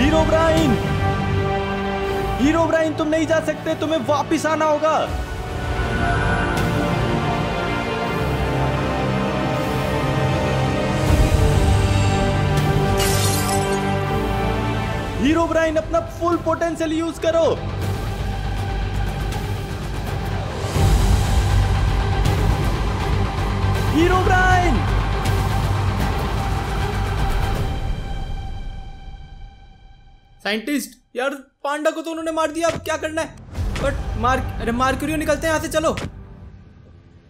Hero Bryan. Hero Bryan, तुम नहीं जा सकते, तुम्हें वापिस आना होगा। हीरो ब्राइन, अपना फुल पोटेंशियल यूज़ करो। Herobrine! साइंटिस्ट, यार, पांडा को तो उन्होंने मार दिया, अब क्या करना है? बट मार अरे मार्क्यूरियो निकलते हैं यहाँ से, चलो।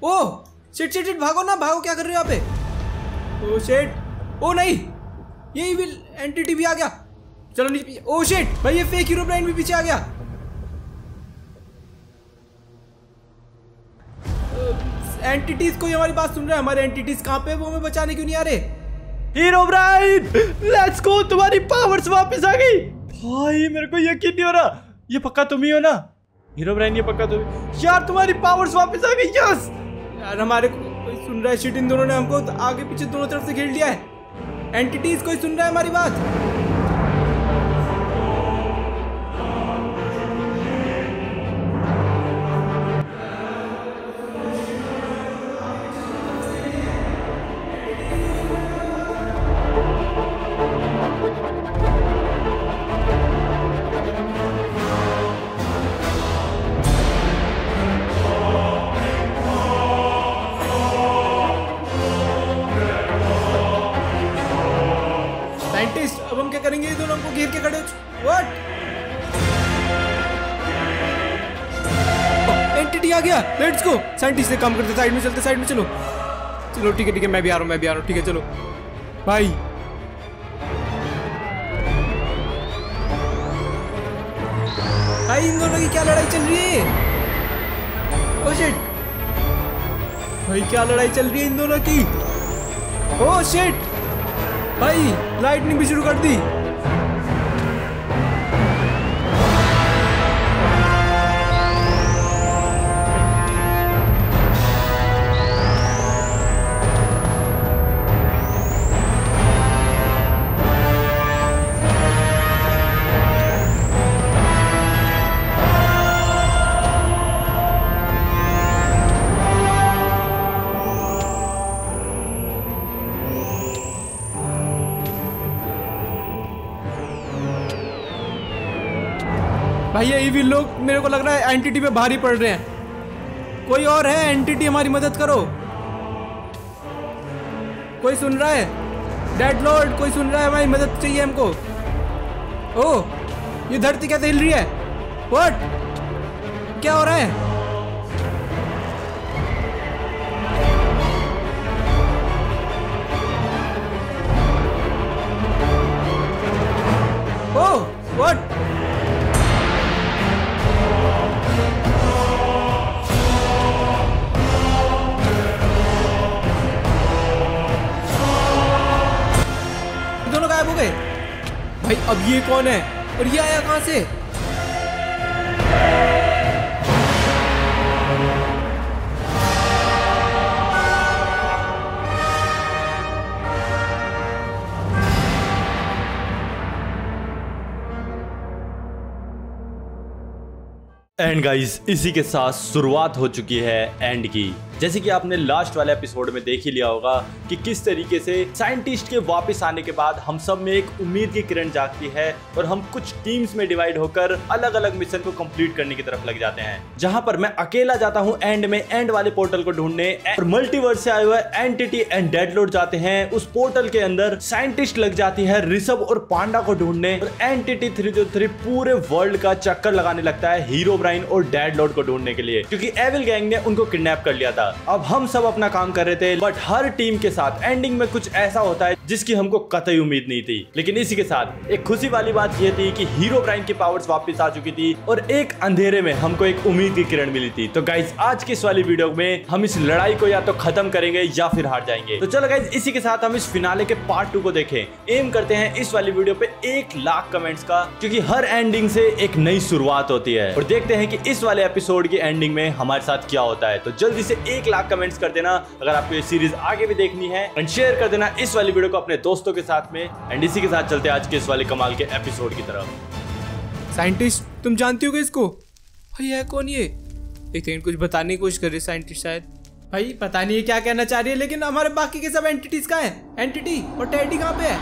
ओ शिट शिट शिट भागो ना, भागो, क्या कर रहे हो यहाँ पे? ओ शिट ओ, नहीं ये विल एंटिटी भी आ गया। चलो नीचे, ओ शिट भाई, ये फेक हीरो ब्राइन भी पीछे आ गया। एंटिटीज कोई हमारी बात सुन रहा है, हमारे एंटिटीज कहाँ पे वो हमें बचाने क्यों नहीं आ रहे? हीरो ब्राइन लेट्स गो तुम्हारी पावर्स वापस आ गई। भाई मेरे को यकीन नहीं हो रहा। ये पक्का तुम ही हो ना? हीरो ब्राइन, ये पक्का तुम यार, तुम्हारी पावर्स वापस आ गई। यस यार, हमारे कोई सुन रहा है शिट इन दोनों ने हमको? तो आगे पीछे दोनों तरफ़ से घेर लिया है। एंटिटीज कोई सुन रहा है हमारी बात? लेट्स गो साइंटिस्ट से काम करते साइड में चलते साइड में चलो। चलो, ठीक है ठीक है, मैं भी आ रहा हूँ, मैं भी आ रहा हूँ, ठीक है, चलो। भाई भाई, इन दोनों की क्या लड़ाई चल रही है? ओ शिट भाई, क्या लड़ाई चल रही है इन दोनों की? ओ शिट भाई लाइटनिंग भी शुरू कर दी। भी लोग मेरे को लग रहा है एनटीटी पे भारी पड़ रहे हैं। कोई और है एनटीटी हमारी मदद करो। कोई सुन रहा है? डेड लॉर्ड कोई सुन रहा है हमारी मदद चाहिए हमको। ओ ये धरती कैसे हिल रही है? वट क्या हो रहा है? अब ये कौन है? और ये आया कहाँ से? एंड गाइस इसी के साथ शुरुआत हो चुकी है एंड की। जैसे कि आपने लास्ट वाले एपिसोड में देख ही लिया होगा कि किस तरीके से साइंटिस्ट के वापस आने के बाद हम सब में एक उम्मीद की किरण जागती है और हम कुछ टीम्स में डिवाइड होकर अलग अलग मिशन को कंप्लीट करने की तरफ़ लग जाते हैं। जहाँ पर मैं अकेला जाता हूँ एंड में एंड वाले पोर्टल को ढूँढने और मल्टीवर्स से आए हुए एंटिटी एंड डेडलोड जाते हैं। उस पोर्टल के अंदर साइंटिस्ट लग जाती है, ऋषभ और पांडा को ढूँढने और एंटिटी थ्री जो थ्री पूरे वर्ल्ड का चक्कर लगाने लगता है हीरो ब्राइन और डेड को ढूँढने के लिए। क्योंकि एविल गैंग ने उनको किडनैप कर लिया था। अब हम सब अपना काम कर रहे थे बट हर टीम के साथ एंडिंग में कुछ ऐसा होता है जिसकी हमको कतई उम्मीद नहीं थी। लेकिन इसी के साथ, एक खुशी वाली बात यह थी कि हीरो ब्राइन की पावर्स वापस आ चुकी थी और एक अंधेरे में हमको एक उम्मीद की किरण मिली थी। तो गाइज़ आज की इस वाली वीडियो में हम इस लड़ाई को या तो खत्म करेंगे या फिर हार जाएँगे। तो चलो गाइज़ इसी के साथ हम इस फिनाले के पार्ट टू को देखें। एम करते हैं इस वाली वीडियो पे एक लाख कमेंट्स का, क्योंकि हर एंडिंग से एक नई शुरुआत होती है। और देखते हैं कि इस वाले एपिसोड की एंडिंग में हमारे साथ क्या होता है। तो जल्दी से एक लाख कमेंट्स कर देना अगर आपको ये सीरीज़ आगे भी देखनी है एंड शेयर कर देना इस वाली वीडियो को अपने दोस्तों के साथ में एंड इसी के साथ चलते हैं आज के इस वाले कमाल के एपिसोड की तरफ़। साइंटिस्ट तुम जानती हो इसको? भाई है कौन ये? एक सेकंड कुछ बताने की कोशिश कर रही साइंटिस्ट शायद। भाई पता नहीं ये क्या कहना चाह रही है लेकिन हमारे बाकी के सब एंटिटीज कहाँ है? एंटिटी और टेडी कहाँ पे है?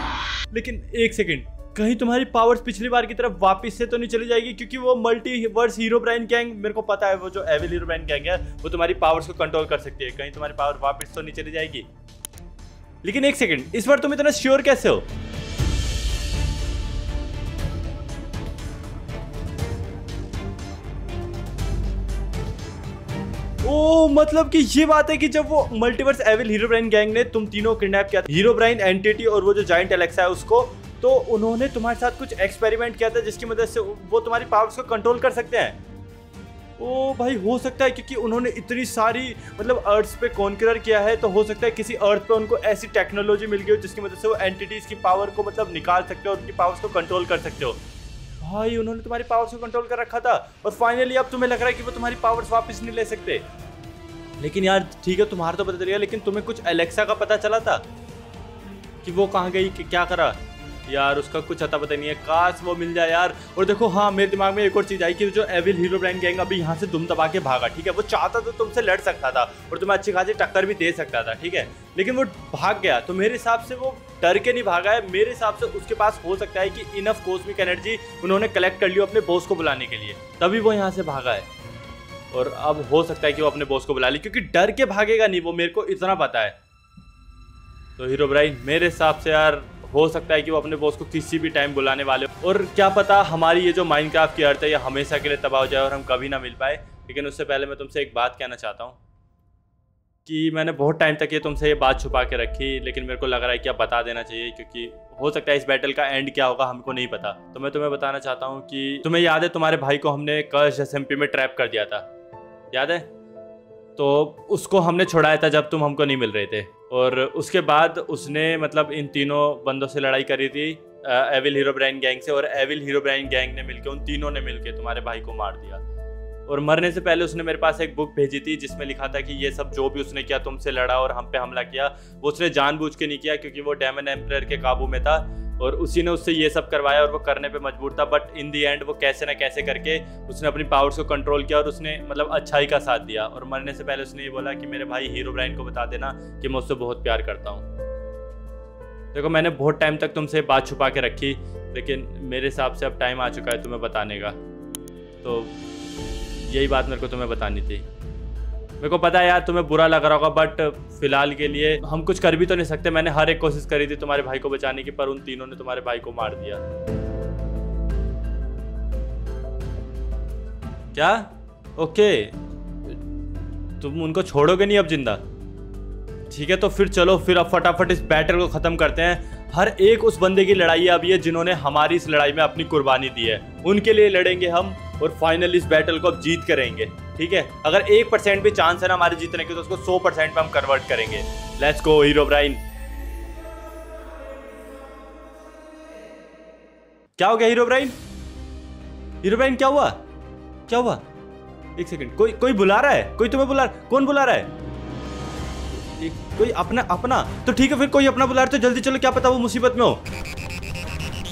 लेकिन एक सेकंड कहीं तुम्हारी पावर्स पिछली बार की तरफ़ वापस से तो नहीं चली जाएगी, क्योंकि वो मल्टीवर्स हीरो ब्राइन गैंग मेरे को पता है वो जो एविल हीरो ब्राइन गैंग है, वो तुम्हारी पावर्स को कंट्रोल कर सकती है। कहीं तुम्हारी पावर वापस तो नहीं चली जाएगी। लेकिन एक सेकंड इस बार तुम इतना श्योर कैसे हो? ओ मतलब कि ये बात है कि जब वो multiverse evil Herobrine gang ने तुम तीनों किडनैप किया था हीरो ब्राइन एंटिटी और वो जो जाइंट एलेक्सा है उसको तो उन्होंने तुम्हारे साथ कुछ एक्सपेरिमेंट किया था जिसकी मदद से वो तुम्हारी पावर्स को कंट्रोल कर सकते हैं? ओ भाई, हो सकता है क्योंकि उन्होंने इतनी सारी मतलब अर्थ पे कॉन्करर किया है तो हो सकता है किसी अर्थ पे उनको ऐसी टेक्नोलॉजी मिल गई हो जिसकी मदद से वो एंटिटीज की पावर को मतलब निकाल सकते हो उनकी पावर्स को कंट्रोल कर सकते हो। भाई, उन्होंने तुम्हारी पावर्स को कंट्रोल कर रखा था और फाइनली अब तुम्हें लग रहा है कि वो तुम्हारी पावर्स वापस नहीं ले सकते। लेकिन यार, ठीक है, तुम्हारा तो पता चल गया, लेकिन तुम्हें कुछ एलेक्सा का पता चला था? कि वो कहाँ गई, कि क्या करा? यार, उसका कुछ अता पता नहीं है। काश वो मिल जाए यार। और देखो हाँ मेरे दिमाग में एक और चीज़ आई कि जो एविल हीरो ब्रांड गैंग अभी यहाँ से दुम दबा के भागा, ठीक है? वो चाहता तो तुमसे लड़ सकता था और तुम्हें अच्छी खासी टक्कर भी दे सकता था, ठीक है? लेकिन वो भाग गया। तो मेरे हिसाब से वो डर के नहीं भागा है। मेरे हिसाब से उसके पास हो सकता है कि इनफ कॉस्मिक एनर्जी उन्होंने कलेक्ट कर लियो अपने बॉस को बुलाने के लिए। तभी वो यहाँ से भागा है। और अब हो सकता है कि वो अपने बॉस को बुला ली, क्योंकि डर के भागेगा नहीं, वो मेरे को इतना पता है। तो हीरो ब्राइन मेरे हिसाब से यार हो सकता है कि वो अपने बॉस को किसी भी टाइम बुलाने वाले और क्या पता हमारी ये जो माइनक्राफ्ट की अर्थ है ये हमेशा के लिए तबाह हो जाए और हम कभी ना मिल पाए। लेकिन उससे पहले मैं तुमसे एक बात कहना चाहता हूँ कि मैंने बहुत टाइम तक ये तुमसे ये बात छुपा के रखी, लेकिन मेरे को लग रहा है कि अब बता देना चाहिए, क्योंकि हो सकता है इस बैटल का एंड क्या होगा, हमको नहीं पता। तो मैं तुम्हें बताना चाहता हूँ कि तुम्हें याद है तुम्हारे भाई को हमने कर्ज एस में ट्रैप कर दिया था? याद है? तो उसको हमने छुड़ाया था जब तुम हमको नहीं मिल रहे थे। और उसके बाद उसने मतलब इन तीनों बंदों से लड़ाई करी थी एविल हीरो ब्राइन गैंग से और एविल हीरो ब्राइन गैंग ने मिलकर उन तीनों ने मिलकर तुम्हारे भाई को मार दिया। और मरने से पहले उसने मेरे पास एक बुक भेजी थी, जिसमें लिखा था कि ये सब जो भी उसने किया, तुमसे लड़ा और हम पे हमला किया, वो उसने जानबूझ के नहीं किया, क्योंकि वो डेमन एम्प्रेयर के काबू में था। और उसी ने उससे ये सब करवाया और वो करने पे मजबूर था बट इन दी एंड वो कैसे ना कैसे करके उसने अपनी पावर्स को कंट्रोल किया और उसने मतलब अच्छाई का साथ दिया और मरने से पहले उसने ये बोला कि मेरे भाई हीरो ब्राइन को बता देना कि मैं उससे बहुत प्यार करता हूँ। देखो, मैंने बहुत टाइम तक तुमसे बात छुपा के रखी, लेकिन मेरे हिसाब से अब टाइम आ चुका है तुम्हें बताने का। तो यही बात मेरे को तुम्हें बतानी थी। मेरे को पता है यार, तुम्हें बुरा लग रहा होगा बट फ़िलहाल के लिए हम कुछ कर भी तो नहीं सकते। मैंने हर एक कोशिश करी थी तुम्हारे भाई को बचाने की, पर उन तीनों ने तुम्हारे भाई को मार दिया। क्या? ओके। तुम उनको छोड़ोगे नहीं अब ज़िंदा? ठीक है तो फिर चलो, फिर अब फटाफट इस बैटल को खत्म करते हैं। हर एक उस बंदे की लड़ाई है जिन्होंने हमारी इस लड़ाई में अपनी कुर्बानी दी है, उनके लिए लड़ेंगे हम और फाइनल इस बैटल को अब जीत करेंगे। ठीक है? अगर एक परसेंट भी चांस है ना हमारे जीतने के तो उसको सौ परसेंट पे हम कन्वर्ट करेंगे। लेट्स गो हीरो ब्राइन क्या हो गया हीरो ब्राइन हीरो ब्राइन क्या हुआ? क्या हुआ? एक सेकंड कोई कोई बुला रहा है? कोई तुम्हें बुला, कौन बुला रहा है? कोई अपना अपना? तो ठीक है, फिर कोई अपना बुला रहा है तो जल्दी चलो, क्या पता वो मुसीबत में हो।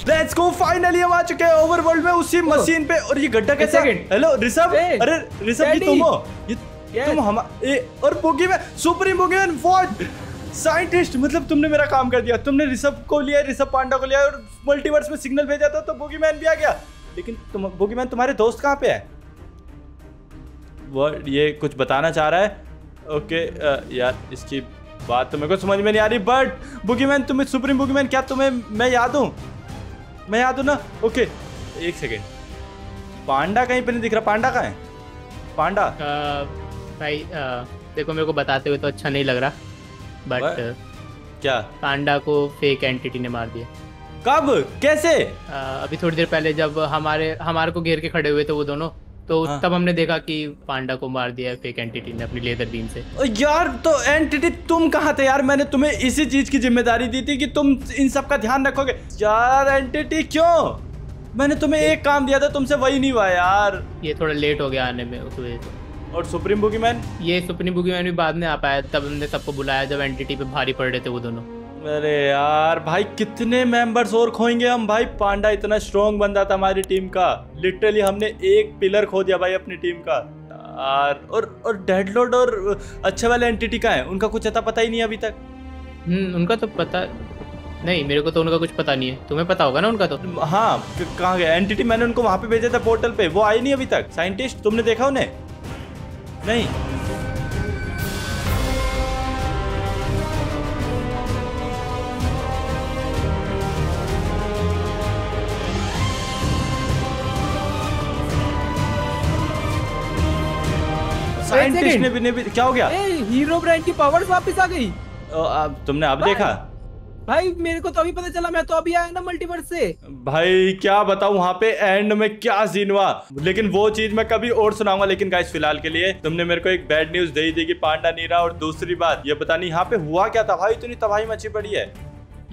लेट्स गो फाइनली हम आ चुके हैं ओवरवर्ल्ड में उसी मशीन पे। और ये गड्ढा कैसा? हेलो ऋषभ? अरे ऋषभ ये तुम हो? ये तुम हम ए, और बोगी में सुप्रीम बोगी में व्हाट साइंटिस्ट मतलब तुमने मेरा काम कर दिया। तुमने ऋषभ को लिया ऋषभ पांडा को लिया और मल्टीवर्स में सिग्नल भेजा था तो बोगी मैन भी आ गया। लेकिन तुम बोगी मैन तुम्हारे दोस्त कहाँ पे है? वो ये कुछ बताना चाह रहा है? ओके यार इसकी बात तो मेरे को समझ में नहीं आ रही बट बुगी मैन तुम्हें सुप्रीम बुगी मैन क्या तुम्हें मैं याद हूँ? मैं याद हूँ ना ओके। एक सेकेंड। पांडा कहीं पे नहीं दिख रहा? पांडा कहाँ है? पांडा। आ, भाई आ, देखो मेरे को बताते हुए तो अच्छा नहीं लग रहा बट क्या? पांडा को फेक एंटिटी ने मार दिया। कब? कैसे? आ, अभी थोड़ी देर पहले जब हमारे हमारे को घेर के खड़े हुए थे वो दोनों तो हाँ। तब हमने देखा कि पांडा को मार दिया फेक एंटिटी ने अपनी लेदर बीम से। यार तो एंटिटी तुम कहाँ थे यार? मैंने तुम्हें इसी चीज़ की ज़िम्मेदारी दी थी कि तुम इन सब का ध्यान रखोगे। यार एंटिटी क्यों? मैंने तुम्हें एक काम दिया था तुमसे वही नहीं हुआ यार। ये थोड़ा लेट हो गया आने में उस वजह से। और सुप्रीम बुकी मैन ये सुप्रीम बुकी मैन भी बाद में आ पाया तब हमने सबको बुलाया जब एनटीटी पे भारी पड़ रहे थे वो दोनों। अरे यार भाई कितने मेंबर्स और खोएँगे हम? भाई पांडा इतना स्ट्रॉन्ग बंदा था हमारी टीम का। लिटरली हमने एक पिलर खो दिया भाई अपनी टीम का। यार और और डेडलोड और अच्छे वाले एंटिटी का है? उनका कुछ अता पता ही नहीं अभी तक। हम्म उनका तो पता नहीं मेरे को तो उनका कुछ पता नहीं है। तुम्हें पता होगा ना उनका तो? हाँ कहाँ गया? एंटिटी मैंने उनको वहाँ पे भेजा था पोर्टल पे। वो आई नहीं अभी तक। साइंटिस्ट तुमने देखा उन्हें? नहीं। Scientist second. ने भी, ने भी क्या हो गया? ए हीरो ब्रांड की पावर्स वापस आ गई। अब तुमने अब देखा? भाई मेरे को तो अभी पता चला मैं तो अभी आया ना मल्टीवर्स से। भाई क्या बताऊँ वहाँ पे एंड में क्या सीन हुआ? लेकिन वो चीज़ मैं कभी और सुनाऊँगा लेकिन गाइस फ़िलहाल के लिए तुमने मेरे को एक बैड न्यूज़ दे ही दी कि पांडा नीरा और दूसरी बात ये पता नहीं यहाँ पे हुआ क्या था? भाई इतनी तबाही मची पड़ी है।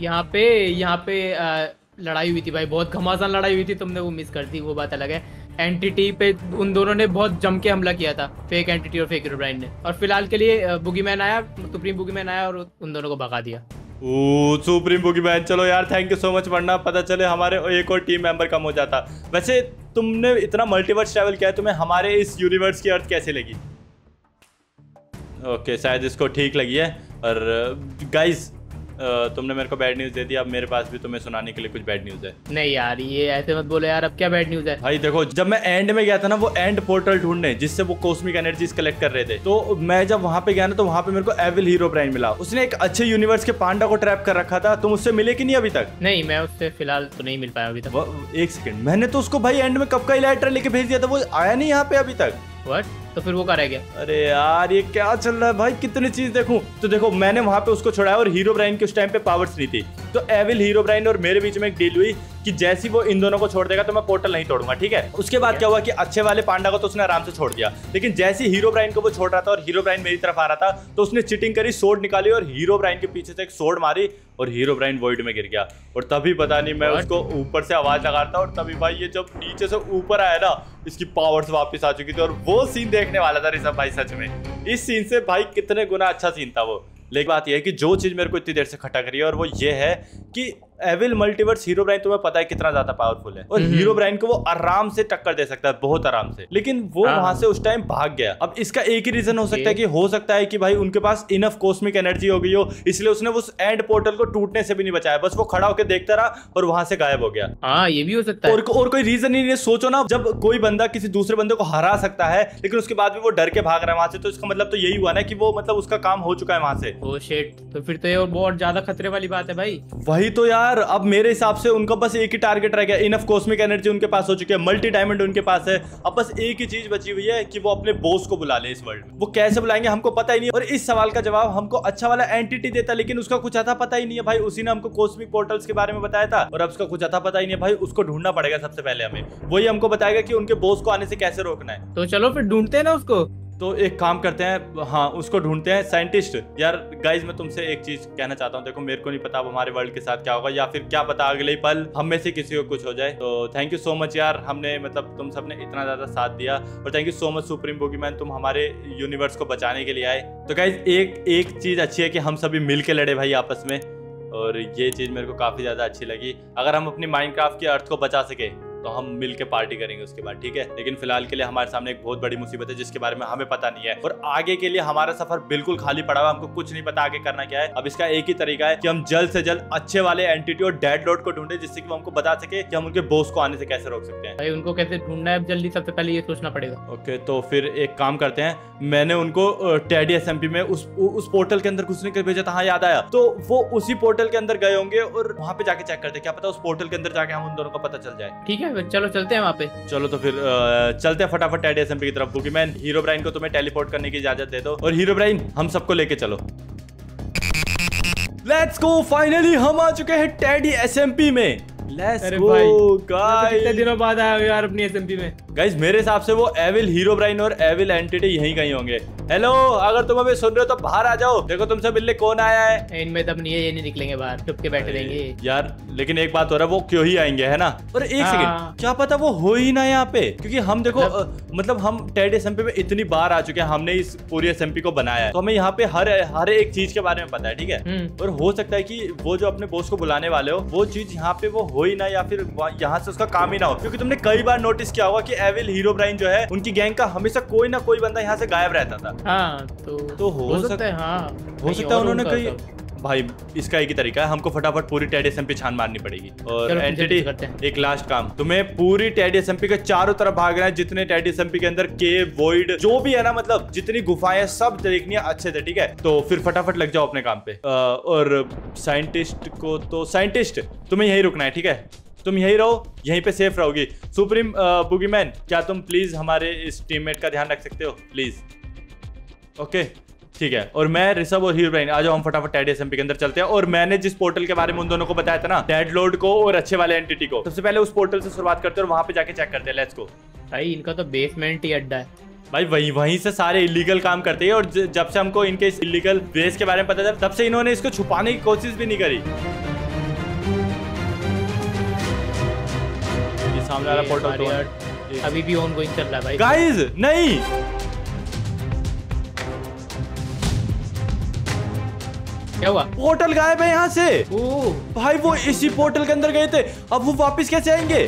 यहाँ पे यहाँ पे अ, लड़ाई हुई थी भाई बहुत घमासान लड़ाई हुई थी तुमने वो मिस कर दी वो बात अलग है। एंटिटी पे उन दोनों ने बहुत जम के हमला किया था फेक एंटिटी और फेक ब्रांड ने। और फ़िलहाल के लिए बुगीमैन आया सुप्रीम बुगीमैन आया और उन दोनों को भगा दिया। ओ सुप्रीम बुकी मैन चलो यार थैंक यू सो मच वरना पता चले हमारे एक और टीम मेंबर कम हो जाता। वैसे, तुमने इतना मल्टीवर्स ट्रैवल किया तुम्हें हमारे इस यूनिवर्स की अर्थ कैसे लगी? ओके शायद इसको ठीक लगी है, और गाइस तुमने मेरे को बैड न्यूज़ दे दिया अब मेरे पास भी तुम्हें सुनाने के लिए कुछ बैड न्यूज़ है। नहीं यार ये ऐसे मत बोलो यार अब क्या बैड न्यूज़ है? भाई देखो जब मैं एंड में गया था ना वो एंड पोर्टल ढूँढने जिससे वो कॉस्मिक एनर्जीज कलेक्ट कर रहे थे तो मैं जब वहाँ पे गया ना तो वहाँ पे मेरे को एविल हीरो ब्राइन मिला। उसने एक अच्छे यूनिवर्स के पांडा को ट्रैप कर रखा था तुम उससे मिले की नहीं अभी तक? नहीं मैं उससे फ़िलहाल तो नहीं मिल पाया अभी तक। एक सेकंड मैंने तो उसको भाई एंड में कब का इलाइट्रा लेके भेज दिया था वो आया नहीं यहाँ पे अभी तक। व्हाट तो फिर वो क्या रह गया? अरे यार ये क्या चल रहा है भाई? कितनी चीज़ देखूँ? तो देखो मैंने वहाँ पे उसको छोड़ाया और हीरो ब्राइन के उस टाइम पे पावर्स नहीं थी। तो एविल हीरो ब्राइन और मेरे बीच में एक डील हुई कि जैसी वो इन दोनों को छोड़ देगा तो मैं पोर्टल नहीं तोड़ूँगा ठीक है? उसके बाद क्या हुआ कि अच्छे वाले पांडा को तो उसने आराम से छोड़ दिया। लेकिन जैसे हीरो ब्राइन को वो छोड़ रहा था और हीरो ब्राइन मेरी तरफ़ आ रहा था तो उसने चिटिंग करी सोड निकाली और हीरो ब्राइन के पीछे से एक सोड मारी और हीरो ब्राइन वॉइड में गिर गया। और तभी पता नहीं मैं उसको ऊपर से आवाज़ लगा रहा था और तभी भाई ये जब नीचे से ऊपर आया ना इसकी पावर्स वापस आ चुकी थी और वो सीन देखने वाला था ऋषभ भाई सच में। इस सीन से भाई कितने गुना अच्छा सीन था वो। लेकिन बात यह है कि जो चीज़ मेरे को इतनी देर से खटक रही है और वो ये है कि एविल मल्टीवर्स हीरो ब्राइन तुम्हें पता है कितना ज़्यादा पावरफुल है। और हम्म। हीरो ब्राइन को वो आराम से टक्कर दे सकता है बहुत आराम से। लेकिन वो हाँ। वहाँ से उस टाइम भाग गया। अब इसका एक ही रीजन हो सकता है कि हो सकता है कि भाई उनके पास इनफ कॉस्मिक एनर्जी हो गई हो इसलिए उसने उस एंड पोर्टल को टूटने से भी नहीं बचाया। बस वो खड़ा होकर देखता रहा और वहाँ से गायब हो गया। हाँ ये भी हो सकता है। और और कोई रीजन ही नहीं सोचो ना जब कोई बंदा किसी दूसरे बंदे को हरा सकता है लेकिन उसके बाद भी वो डर के भाग रहा है वहाँ से तो इसका मतलब तो यही हुआ ना कि वो मतलब उसका काम हो चुका है वहाँ से। ओ शिट तो फिर तो ये और बहुत ज़्यादा खतरे वाली बात है भाई। वही तो यार अब मेरे हिसाब से उनका बस एक ही टारगेट रह गया। इनफ कॉस्मिक एनर्जी उनके पास हो चुकी है मल्टी डायमंड उनके पास है। अब बस एक ही चीज़ बची हुई है कि वो अपने बॉस को बुला ले इस वर्ल्ड वो कैसे बुलाएँगे, हमको पता ही नहीं और इस सवाल का जवाब हमको अच्छा वाला एंटिटी देता, लेकिन उसका कुछ आता पता ही नहीं है। भाई, उसी ने हमको कॉस्मिक पोर्टल्स के बारे में बताया था, और अब उसका कुछ आता पता ही नहीं है। भाई, उसको ढूंढना पड़ेगा सबसे पहले हमें। वही हमको बताएगा कि उनके बॉस को आने से कैसे रोकना है। तो चलो फिर ढूंढते ना उसको। तो एक काम करते हैं हाँ उसको ढूंढते हैं साइंटिस्ट यार गाइज़ मैं तुमसे एक चीज़ कहना चाहता हूँ, देखो, मेरे को नहीं पता अब हमारे वर्ल्ड के साथ क्या होगा, या फिर क्या पता अगले पल हम में से किसी को कुछ हो जाए। तो थैंक यू सो मच यार, हमने मतलब तुम सबने इतना ज़्यादा साथ दिया, और thank you so much supreme boogeyman तुम हमारे यूनिवर्स को बचाने के लिए आए। तो गाइज़ एक एक चीज़ अच्छी है कि हम सभी मिल के लड़े भाई आपस में, और ये चीज़ मेरे को काफ़ी ज़्यादा अच्छी लगी। अगर हम अपनी माइनक्राफ्ट की अर्थ को बचा सके तो हम मिल के पार्टी करेंगे उसके बाद ठीक है? लेकिन फ़िलहाल के लिए हमारे सामने एक बहुत बड़ी मुसीबत है जिसके बारे में हमें पता नहीं है। और आगे के लिए हमारा सफ़र बिल्कुल खाली पड़ा हुआ हमको कुछ नहीं पता आगे करना क्या है। अब इसका एक ही तरीका है कि हम जल्द से जल्द अच्छे वाले एंटिटी और डेड लॉर्ड को ढूंढे जिससे कि वो हमको बता सके कि हम उनके बॉस को आने से कैसे रोक सकते हैं। भाई उनको कैसे ढूंढना है? अब जल्दी सबसे पहले ये सोचना पड़ेगा। ओके तो फिर एक काम करते हैं। मैंने उनको टेडी एस में उस उस पोर्टल के अंदर घुसने के भेजा था हाँ याद आया। तो वो उसी पोर्टल के अंदर गए होंगे और वहाँ पे जाके चेक करते हैं। क्या पता उस पोर्टल के अंदर जाके हम उन दोनों को पता चल जाए। ठीक है चलो, चलते हैं वहाँ पे। चलो तो फिर चलते हैं फटाफट टेडी एसएमपी की तरफ़, क्योंकि मैं हीरो ब्राइन को तुम्हें टेलीपोर्ट करने की इजाज़त दे दो। और हीरो ब्राइन हम सबको लेके चलो। लेट्स गो फाइनली हम आ चुके हैं टेडी एसएमपी में। लेट्स गो भाई, कितने दिनों बाद आया हो यार अपनी एसएमपी में। गाइस मेरे हिसाब से वो एविल हीरो ब्राइन और एविल एंटिटी यहीं कहीं होंगे। हेलो अगर तुम अभी सुन रहे हो तो बाहर आ जाओ। देखो तुमसे मिलने कौन आया है? इनमें दम नहीं है ये नहीं निकलेंगे बाहर चुप के बैठे रहेंगे। यार लेकिन एक बात हो रहा है वो क्यों ही आएँगे है ना? और एक हाँ। सेकंड क्या पता वो हो ही ना यहाँ पे? क्योंकि हम देखो मतलब- मतलब हम टेड एस में इतनी बार आ चुके हैं हमने इस पूरी एसएमपी को बनाया है। तो हमें यहाँ पे हर हर एक चीज़ के बारे में पता है ठीक है? हम्म। और हो सकता है की वो जो अपने बॉस को बुलाने वाले हो वो चीज़ यहाँ पे वो हो ही ना या फिर यहाँ से उसका काम ही ना हो क्योंकि तुमने कई बार नोटिस किया होगा कि एविल हीरो ब्राइन जो है उनकी गैंग का हमेशा कोई ना कोई बंदा यहाँ से गायब रहता था हाँ तो तो हो सक- सकता है हाँ हो सकता है उन्होंने कहीं। भाई इसका एक ही तरीका है हमको फटाफट पूरी टेड एस पे छान मारनी पड़ेगी। और एंटिटी। एक लास्ट काम। तुम्हें पूरी टेड एस के चारों तरफ़ भागना है जितने टेड एस के अंदर केव वॉइड जो भी है ना मतलब जितनी गुफाएँ सब देखनी है अच्छे से ठीक है? तो फिर फटाफट लग जाओ अपने काम पे। और साइंटिस्ट को तो साइंटिस्ट तुम्हें यही रुकना है ठीक है? तुम यही रहो यहीं पे सेफ़ रहोगी। सुप्रीम बुगीमैन क्या तुम प्लीज़ हमारे इस टीममेट का ध्यान रख सकते हो? प्लीज़ ओके ठीक है। और मैं ऋषभ और हीरोइन आ जाओ हम फटाफट टैड एसएमपी के अंदर चलते हैं। और मैंने जिस पोर्टल के बारे में उन दोनों को बताया था ना डेड लोड को और अच्छे वाले एंटिटी को सबसे पहले उस पोर्टल से शुरुआत करते हैं और वहाँ पे जाके चेक करते हैं। लेट्स गो भाई इनका तो बेसमेंट ही अड्डा है। भाई वहीं वहीं से सारे इलीगल काम करते हैं और जब से हमको इनके इस इलीगल बेस के बारे में पता चला तब से इन्होंने इसको छुपाने की कोशिश भी नहीं करी। सामने वाला पोर्टल अभी भी ऑन गोइंग चल रहा है भाई। गाइस नहीं! क्या हुआ? पोर्टल गायब है यहाँ से। ओ भाई वो इसी पोर्टल के अंदर गए थे। अब वो वापस कैसे आएँगे?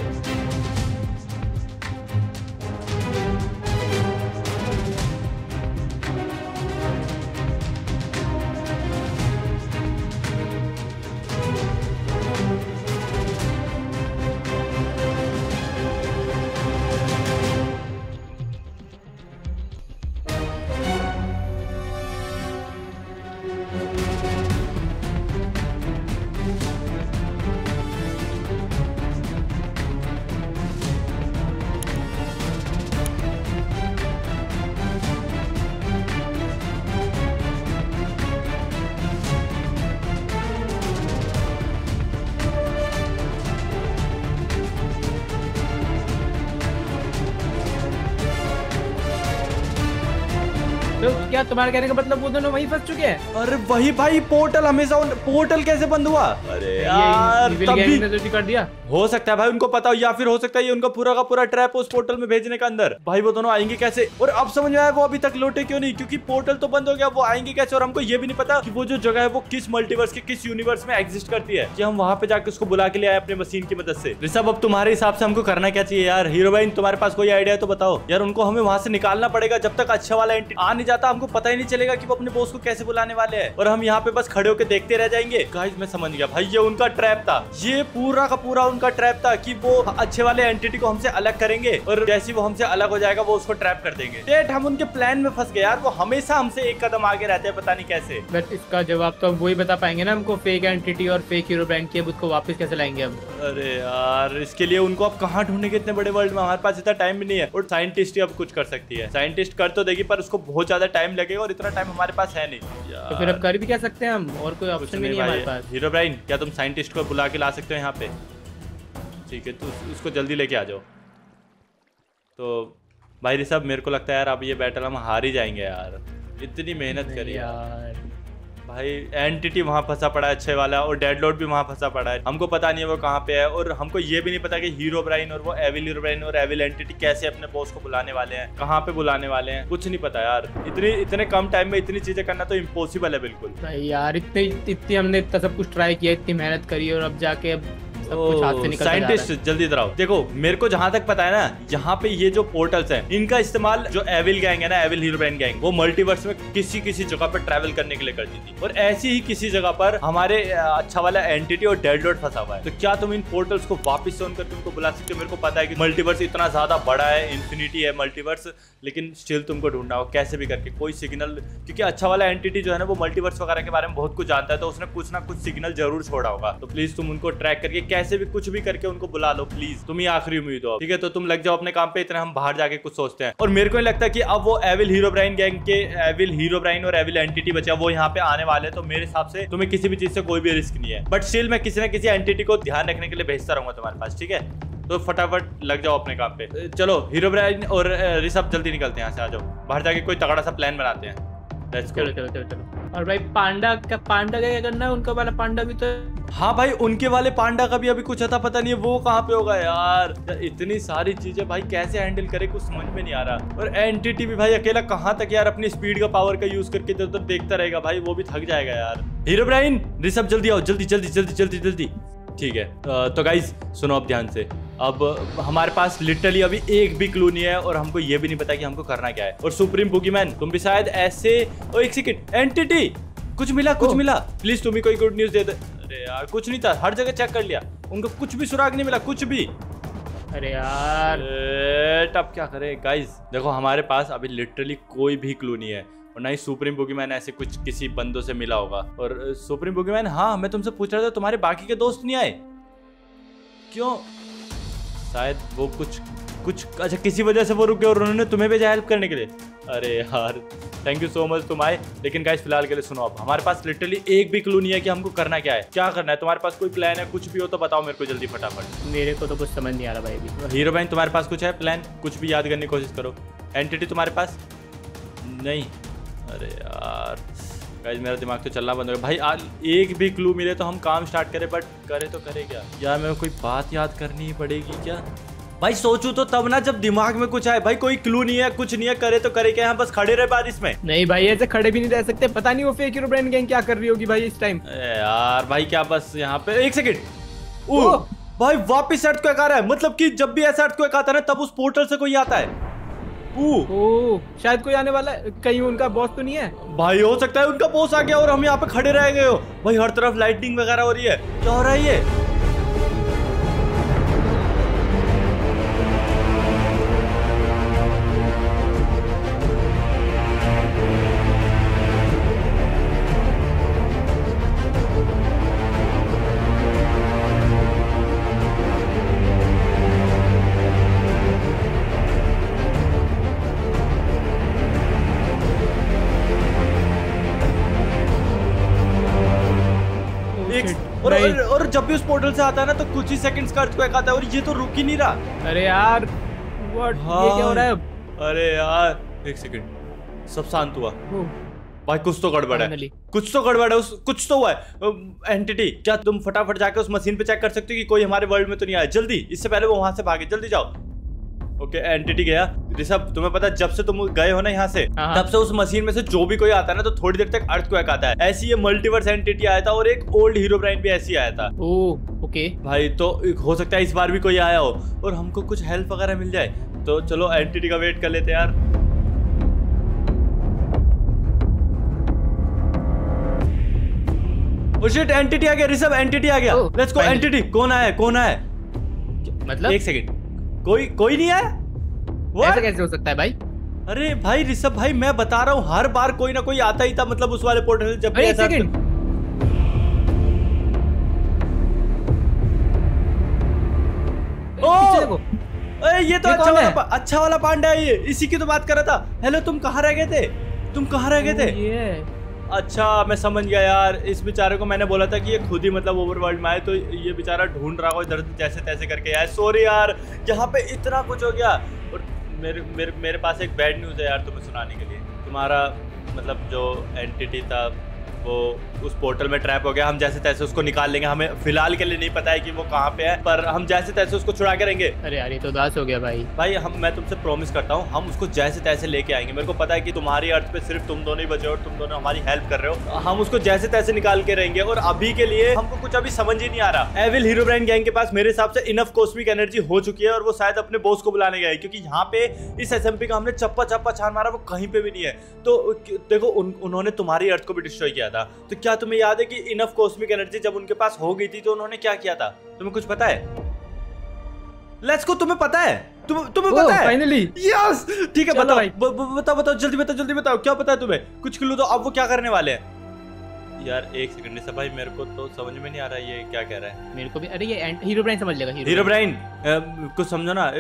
तुम्हारे कहने का मतलब वो दोनों वहीं फंस चुके हैं? अरे वही भाई पोर्टल हमेशा पोर्टल कैसे बंद हुआ? अरे यार तभी ने तो कर दिया। हो सकता है भाई, उनको पता हो या फिर हो सकता है ये उनका पूरा का पूरा ट्रैप उस पोर्टल में भेजने का अंदर। भाई, वो दोनों आएँगे कैसे? और अब समझ में आया वो अभी तक लौटे क्यों नहीं? क्योंकि पोर्टल तो बंद हो गया, वो आएँगे कैसे? और हमको ये भी नहीं पता कि वो जो जगह है, वो किस मल्टीवर्स के, किस यूनिवर्स में एग्जिस्ट करती है। कि हम वहाँ पे जाके उसको बुला के ले आए अपने मशीन की मदद से। ऋषभ अब तुम्हारे हिसाब से हमको करना क्या चाहिए यार? हीरो भाई, तुम्हारे पास कोई आइडिया तो बताओ। यार, उनको हमें वहाँ से निकालना पड़ेगा जब तक अच्छा वाला एंट्री आ नहीं जाता, हमको पता ही नहीं चलेगा की वो अपने बॉस को कैसे बुलाने वाले है। और हम यहाँ पे बस खड़े होकर देखते रह जाएँगे। मैं समझ गया भाई, ये उनका ट्रैप था। ये पूरा का पूरा उनका ट्रैप था कि वो अच्छे वाले एंटिटी को हमसे अलग करेंगे और जैसे वो हमसे अलग हो जाएगा वो उसको ट्रैप कर देंगे। डेट हम उनके प्लान में फंस गए यार वो हमेशा हमसे एक कदम आगे रहते हैं पता नहीं कैसे। बट इसका जवाब तो अब वही बता पाएँगे ना हमको फेक एंटिटी और फेक हीरो ब्रांड की अब उसको वापस कैसे लाएँगे हम? अरे यार इसके लिए उनको अब कहाँ ढूंढेंगे इतने बड़े वर्ल्ड में? हमारे पास इतना टाइम भी नहीं है। और साइंटिस्ट ही अब कुछ कर सकती है। साइंटिस्ट कर तो देगी पर उसको बहुत ज़्यादा टाइम लगेगा और इतना टाइम हमारे पास है नहीं। तो फिर अब कर भी क्या सकते हैं हम? और कोई ऑप्शन नहीं नहीं है हमारे पास। हीरो ब्राइन क्या तुम साइंटिस्ट को बुला के ला सकते हो यहाँ पे? ठीक है तो उस- उसको जल्दी लेके आ जाओ। तो भाई साहब मेरे को लगता है यार अब ये बैटल हम हार ही जाएँगे यार। इतनी मेहनत करी यार। भाई एंटिटी वहाँ फंसा पड़ा है अच्छे वाला और डेड लॉर्ड भी वहाँ फंसा पड़ा है। हमको पता नहीं है वो कहाँ पे है और हमको ये भी नहीं पता कि हीरो ब्राइन और वो एविल हीरो ब्राइन और एविल एंटिटी कैसे अपने बॉस को बुलाने वाले हैं कहाँ पे बुलाने वाले हैं कुछ नहीं पता यार। इतनी इतने कम टाइम में इतनी चीज़ें करना तो इम्पॉसिबल है बिल्कुल। भाई यार इतने इतनी हमने इतना सब कुछ ट्राई किया इतनी मेहनत करी और अब जाके अब सब कुछ हाथ से निकल साइंटिस्ट जल्दी इधर आओ। देखो मेरे को जहाँ तक पता है ना यहाँ पे ये जो पोर्टल्स हैं इनका इस्तेमाल जो एविल गैंग है ना एविल हीरो गैंग वो मल्टीवर्स में किसी किसी जगह पर ट्रैवल करने के लिए करती थी। और ऐसी ही किसी जगह पर हमारे अच्छा वाला एंटिटी और डेड लॉर्ड फंसा हुआ है। तो क्या तुम इन पोर्टल्स को वापस से ऑन करके उनको बुला सकते हो? मेरे को पता है कि मल्टीवर्स इतना ज़्यादा बड़ा है इन्फिनिटी है मल्टीवर्स लेकिन स्टिल तुमको ढूंढना हो कैसे भी करके। कोई सिग्नल क्योंकि अच्छा वाला एंटिटी जो है ना वो मल्टीवर्स वगैरह के बारे में बहुत कुछ जानता है तो उसने कुछ ना कुछ सिग्नल ज़रूर छोड़ा होगा। तो प्लीज़ तुम उनको ट्रैक करके कैसे भी कुछ भी करके उनको बुला लो प्लीज़ तुम ही आखिरी उम्मीद हो ठीक है तो तुम लग जाओ अपने काम पे, इतना हम बाहर जाके कुछ सोचते हैं। और मेरे को नहीं लगता कि अब वो एविल हीरो ब्राइन गैंग के एविल हीरो ब्राइन और एविल एंटिटी बचा वो यहाँ पे आने वाले तो मेरे हिसाब से तुम्हें किसी भी चीज़ से कोई भी रिस्क नहीं है। बट स्टिल मैं किसी ना किसी एंटिटी को ध्यान रखने के लिए भेजता रहूँगा तुम्हारे पास, ठीक है? तो फटाफट लग जाओ अपने काम पे। चलो हीरो ब्राइन और ऋषभ जल्दी निकलते हैं यहाँ से, आ जाओ। बाहर जाके कोई तगड़ा सा प्लान बनाते हैं। चलो चलो चलो चलो। और भाई पांडा का पांडा का क्या करना है? उनका वाला पांडा भी तो हाँ भाई, उनके वाले पांडा का भी अभी कुछ अता पता नहीं है, वो कहाँ पे होगा यार? इतनी सारी चीज़ें भाई, कैसे हैंडल करे, कुछ समझ में नहीं आ रहा। और एनटीटी भी भाई, अकेला कहाँ तक यार अपनी स्पीड का पावर का यूज़ करके इधर उधर देखता रहेगा भाई, वो भी थक जाएगा यार। हीरो ब्राइन ऋषभ जल्दी आओ, जल्दी जल्दी जल्दी जल्दी जल्दी। ठीक है तो गाइज़ सुनो आप ध्यान से। अब हमारे पास लिटरली अभी एक भी क्लू नहीं है और हमको ये भी नहीं पता कि हमको करना क्या है। और सुप्रीम बुगीमैन तुम भी शायद ऐसे ओ एक सेकंड एंटिटी कुछ मिला कुछ मिला? प्लीज़ तुम ही कोई गुड न्यूज़ दे दे। अरे यार कुछ नहीं था हर जगह चेक कर लिया। उनको कुछ भी सुराग नहीं मिला कुछ भी। अरे यार। अरे, तब क्या करे? गाइस देखो हमारे पास अभी लिटरली कोई भी क्लू नहीं है। और ना ही सुप्रीम बुगीमैन ऐसे कुछ किसी बंदों से मिला होगा। और सुप्रीम बुगीमैन हाँ मैं तुमसे पूछ रहा था तुम्हारे बाकी के दोस्त नहीं आए? क्यों? शायद वो कुछ कुछ अच्छा किसी वजह से वो रुक गए और उन्होंने तुम्हें भेजा हेल्प करने के लिए। अरे यार थैंक यू सो मच तुम आए लेकिन गाइस फ़िलहाल के लिए सुनो अब। हमारे पास लिटरली एक भी क्लू नहीं है कि हमको करना क्या है। क्या करना है? तुम्हारे पास कोई प्लान है? कुछ भी हो तो बताओ मेरे को जल्दी फटाफट। मेरे को तो कुछ समझ नहीं आ रहा भाई। अभी हीरो बहन तुम्हारे पास कुछ है प्लान कुछ भी याद करने की कोशिश करो। एंटिटी तुम्हारे पास? नहीं। अरे यार। गाइस मेरा दिमाग तो चलना बंद हो गया। भाई आज एक भी क्लू मिले तो हम काम स्टार्ट करें बट करे तो करे क्या? यार मेरे को कोई बात याद करनी ही पड़ेगी क्या? भाई सोचू तो तब ना जब दिमाग में कुछ आए। भाई कोई क्लू नहीं है कुछ नहीं है करे तो करे क्या? हम बस खड़े रहे बारिश में नहीं भाई ऐसे खड़े भी नहीं रह सकते। पता नहीं वो फेक ब्रांड गैंग क्या कर रही होगी भाई इस टाइम यार भाई क्या बस यहाँ पे एक सेकंड! भाई वापिस अर्थ को आ रहा है। मतलब कि जब भी ऐसा अर्थ को आता है ना तब उस पोर्टल से कोई आता है। ओ शायद कोई आने वाला है। कहीं उनका बॉस तो नहीं है? भाई हो सकता है उनका बॉस आ गया और हम यहाँ पे खड़े रह गए हो। भाई हर तरफ़ लाइटिंग वगैरह हो रही है। क्या हो रहा है ये? और, जब भी उस पोर्टल से आता है ना तो कुछ ही सेकंड्स का अर्थक्वेक आता है और ये तो रुक ही नहीं रहा। अरे यार व्हाट ये क्या हो रहा है अरे यार एक सेकंड सब शांत हुआ। भाई कुछ तो गड़बड़ है। कुछ तो गड़बड़ है उस कुछ तो हुआ है। एंटिटी क्या तुम फटाफट जाके उस मशीन पे चेक कर सकते हो कि कोई हमारे वर्ल्ड में तो नहीं आया? जल्दी इससे पहले वो वहाँ से भागे। जल्दी जाओ। ओके एंटिटी गया। ऋषभ तुम्हें पता है, जब से तुम गए हो ना यहाँ से हाँ, हाँ। तब से उस मशीन में से जो भी कोई आता है ना तो थोड़ी देर तक अर्थ को आता है। ऐसी ये मल्टीवर्स एंटिटी आया था और एक ओल्ड हीरो ब्राइन भी ऐसी आया था। ओ ओके भाई तो हो सकता है इस बार भी कोई आया हो और हमको कुछ हेल्प वगैरह मिल जाए। तो चलो एंटिटी का वेट कर लेते यार। शिट एंटिटी आ गया ऋषभ एंटिटी आ गया। Oh, लेट्स गो एंटिटी कौन आया कौन आया मतलब? एक सेकंड कोई कोई नहीं आया ऐसा कैसे हो सकता है भाई? अरे भाई ऋषभ भाई मैं बता रहा हूँ हर बार कोई ना कोई आता ही था मतलब उस वाले पोर्टल से जब भी ऐसा ओ! अरे ये तो ये अच्छा वाला अच्छा वाला पांडा है ये। इसी की तो बात कर रहा था। हेलो तुम कहाँ रह गए थे? तुम कहाँ रह गए थे? ये। अच्छा मैं समझ गया यार। इस बेचारे को मैंने बोला था कि ये खुद ही मतलब ओवर वर्ल्ड में आए तो ये बेचारा ढूंढ रहा हो इधर जैसे तैसे करके आए सॉरी यार, यहाँ पे इतना कुछ हो गया। और मेरे मेरे मेरे पास एक बैड न्यूज़ है यार तुम्हें सुनाने के लिए। तुम्हारा मतलब जो एंटिटी था, वो उस पोर्टल में ट्रैप हो गया। हम जैसे तैसे उसको निकाल लेंगे। हमें फ़िलहाल के लिए नहीं पता है कि वो कहाँ पे है पर हम जैसे तैसे उसको छुड़ा के रहेंगे। अरे यार ये तो उदास हो गया भाई। भाई हम मैं तुमसे प्रॉमिस करता हूँ हम उसको जैसे तैसे लेके आएँगे। मेरे को पता है कि तुम्हारी अर्थ पे सिर्फ़ तुम दोनों ही बचे हो और तुम दोनों हमारी हेल्प कर रहे हो। हम उसको जैसे तैसे निकाल के रहेंगे और अभी के लिए हमको कुछ अभी समझ ही नहीं आ रहा। एविल हीरो ब्रांड गैंग के पास मेरे हिसाब से इनफ कॉस्मिक एनर्जी हो चुकी है और वो शायद अपने बॉस को बुलाने गए क्योंकि यहाँ पे इस एसएमपी का हमने चप्पा चप्पा छान मारा वो कहीं पे भी नहीं है। तो देखो उन्होंने तुम्हारी अर्थ को भी डिस्ट्रॉय किया था। तो क्या तुम्हें याद है कि इनफ कॉस्मिक एनर्जी जब उनके पास हो गई थी तो उन्होंने क्या किया था? तुम्हें कुछ पता है? लेट्स को तुम्हें पता है? तुम तुम्हें ओ, पता है? finally! यस ठीक है बताओ भाई। ब- ब- बताओ बताओ जल्दी बताओ जल्दी बताओ क्या पता है तुम्हें? कुछ क्लू दो अब वो क्या करने वाले हैं? यार एक सेकंड से भाई मेरे को तो समझ में नहीं आ रहा ये क्या कह रहा है। मेरे को भी अरे ये हीरो ब्रांड समझ लेगा हीरो ब्राइन कुछ समझो ना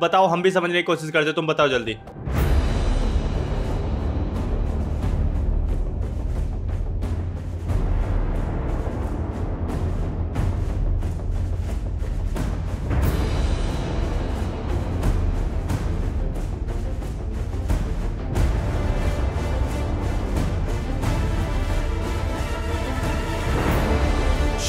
बताओ हम भी समझने की कोशिश करते तुम बताओ जल्दी।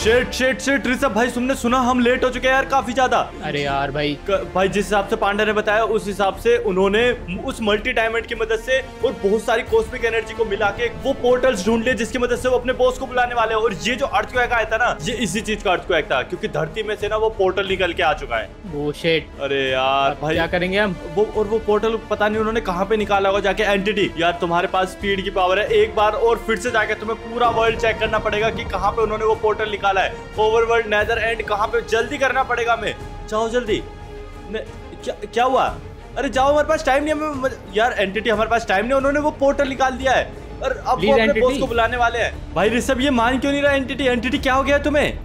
शेट शेट शेट ऋषभ भाई तुमने सुना हम लेट हो चुके हैं यार काफ़ी ज़्यादा। अरे यार भाई। क- भाई जिस हिसाब से पांडा ने बताया उस हिसाब से उन्होंने उस मल्टी डायमंड की मदद से और बहुत सारी कॉस्मिक एनर्जी को मिला के वो पोर्टल्स ढूंढ लिए जिसकी मदद से वो अपने बॉस को बुलाने वाले और ये जो अर्थ आया था ना ये इसी चीज़ का अर्थ था क्योंकि धरती में से ना वो पोर्टल निकल के आ चुका है। वो शेट अरे यार भाई। क्या करेंगे हम? वो और वो पोर्टल पता नहीं उन्होंने कहाँ पे निकाला होगा जाके एंटिटी यार तुम्हारे पास स्पीड की पावर है। एक बार और फिर से जाके तुम्हें पूरा वर्ल्ड चेक करना पड़ेगा की कहाँ पे उन्होंने वो पोर्टल निकाला है। ओवरवर्ल्ड नेदर एंड कहाँ पे? जल्दी करना पड़ेगा हमें। जाओ जल्दी। क्या क्या हुआ? अरे जाओ हमारे पास टाइम नहीं हमें- यार एंटिटी हमारे पास टाइम नहीं उन्होंने वो पोर्टल निकाल दिया है। और अब Please, वो अपने बॉस को बुलाने वाले हैं। भाई ऋषभ ये मान क्यों नहीं रहा एंटिटी एंटिटी क्या हो गया तुम्हें?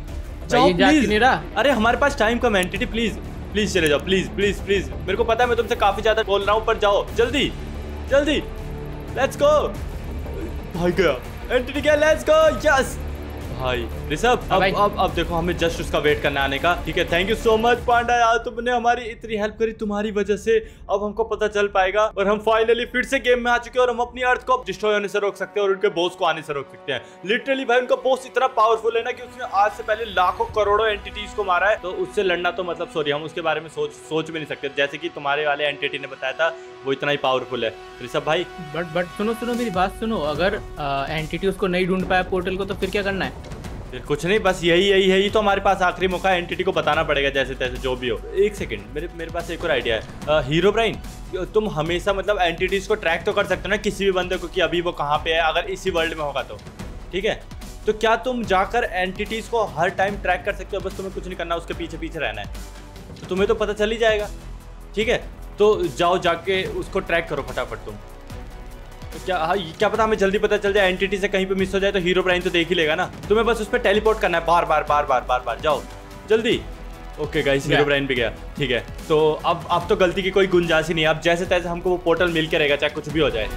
जाओ क्यों प्लीज़ नहीं रहा? अरे हमारे पास टाइम कम है। एंटिटी प्लीज़ प्लीज़ चले जाओ। प्लीज़ प्लीज़ प्लीज़ मेरे को पता है मैं तुमसे काफ़ी ज़्यादा बोल रहा हूँ पर जाओ। जल्दी। जल्दी। लेट्स गो भाई गया। एंटिटी गया लेट्स गो यस भाई। ऋषभ अब अब अब देखो हमें जस्ट उसका वेट करना आने का। ठीक है? Thank you so much panda यार तुमने हमारी इतनी हेल्प करी तुम्हारी वजह से। अब हमको पता चल पाएगा और हम फाइनली फिर से गेम में आ चुके हैं और हम अपनी अर्थ को डिस्ट्रॉय होने से रोक सकते हैं और उनके बॉस को आने से रोक सकते हैं। लिटरली भाई उनका बॉस इतना पावरफुल है ना कि उसने आज से पहले लाखों करोड़ों एंटिटीज को मारा है। तो उससे लड़ना तो मतलब सॉरी हम उसके बारे में सोच सोच भी नहीं सकते। जैसे कि तुम्हारे वाले एंटिटी ने बताया था वो इतना ही पावरफुल है। ऋषभ भाई। बट बट सुनो सुनो मेरी बात सुनो। अगर एंटिटी उसको नहीं ढूंढ पाया पोर्टल को तो फिर क्या करना है? फिर कुछ नहीं बस यही यही है। यही तो हमारे पास आखिरी मौका है एंटिटी को बताना पड़ेगा जैसे तैसे जो भी हो। एक सेकंड मेरे मेरे पास एक और आइडिया है। आ, हीरो ब्राइन तुम हमेशा मतलब एंटिटीज को ट्रैक तो कर सकते हो ना किसी भी बंदे को कि अभी वो कहाँ पे है अगर इसी वर्ल्ड में होगा तो। ठीक है? तो क्या तुम जाकर एंटिटीज को हर टाइम ट्रैक कर सकते हो? बस तुम्हें कुछ नहीं करना उसके पीछे पीछे रहना है। तो तुम्हें तो पता चल ही जाएगा। ठीक है? तो जाओ जाके उसको ट्रैक करो फटाफट तुम। तो क्या हाँ ये क्या पता हमें जल्दी पता चल जाए एंटिटी से कहीं पे मिस हो जाए तो हीरो ब्राइन तो देख ही लेगा ना। तुम्हें बस उस पर टेलीपोर्ट करना है बार बार बार बार बार बार जाओ। जल्दी। Okay guys hero. ब्राइन भी गया। ठीक है। तो अब अब तो गलती की कोई गुंजाइश ही नहीं है। अब जैसे तैसे हमको वो पोर्टल मिल के रहेगा चाहे कुछ भी हो जाए।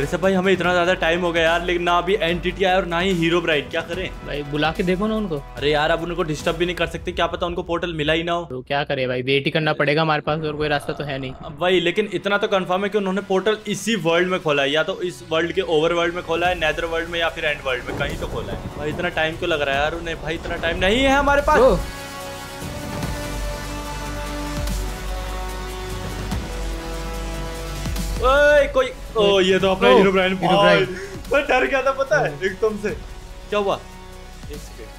ऋषभ भाई हमें इतना ज़्यादा टाइम हो गया यार लेकिन ना अभी एंटिटी आया और ना ही हीरो ब्राइन क्या करें? भाई बुला के देखो ना उनको। अरे यार अब उनको डिस्टर्ब भी नहीं कर सकते क्या पता उनको पोर्टल मिला ही ना हो। तो क्या करे भाई वेट ही करना पड़ेगा हमारे पास और कोई रास्ता तो है नहीं। भाई लेकिन इतना तो कंफर्म है कि उन्होंने पोर्टल इसी वर्ल्ड में खोला है या तो इस वर्ल्ड के ओवर वर्ल्ड में खोला है नेदर वर्ल्ड में या फिर एंड वर्ल्ड में कहीं तो खोला है। भाई इतना टाइम क्यों लग रहा है यार उन्हें? भाई इतना टाइम नहीं है हमारे पास। ओए कोई ओ ये तो अपना हीरो ब्राइन हीरो भाई ब्राइन। मैं डर गया था पता है एकदम से। क्या हुआ? एक सेकंड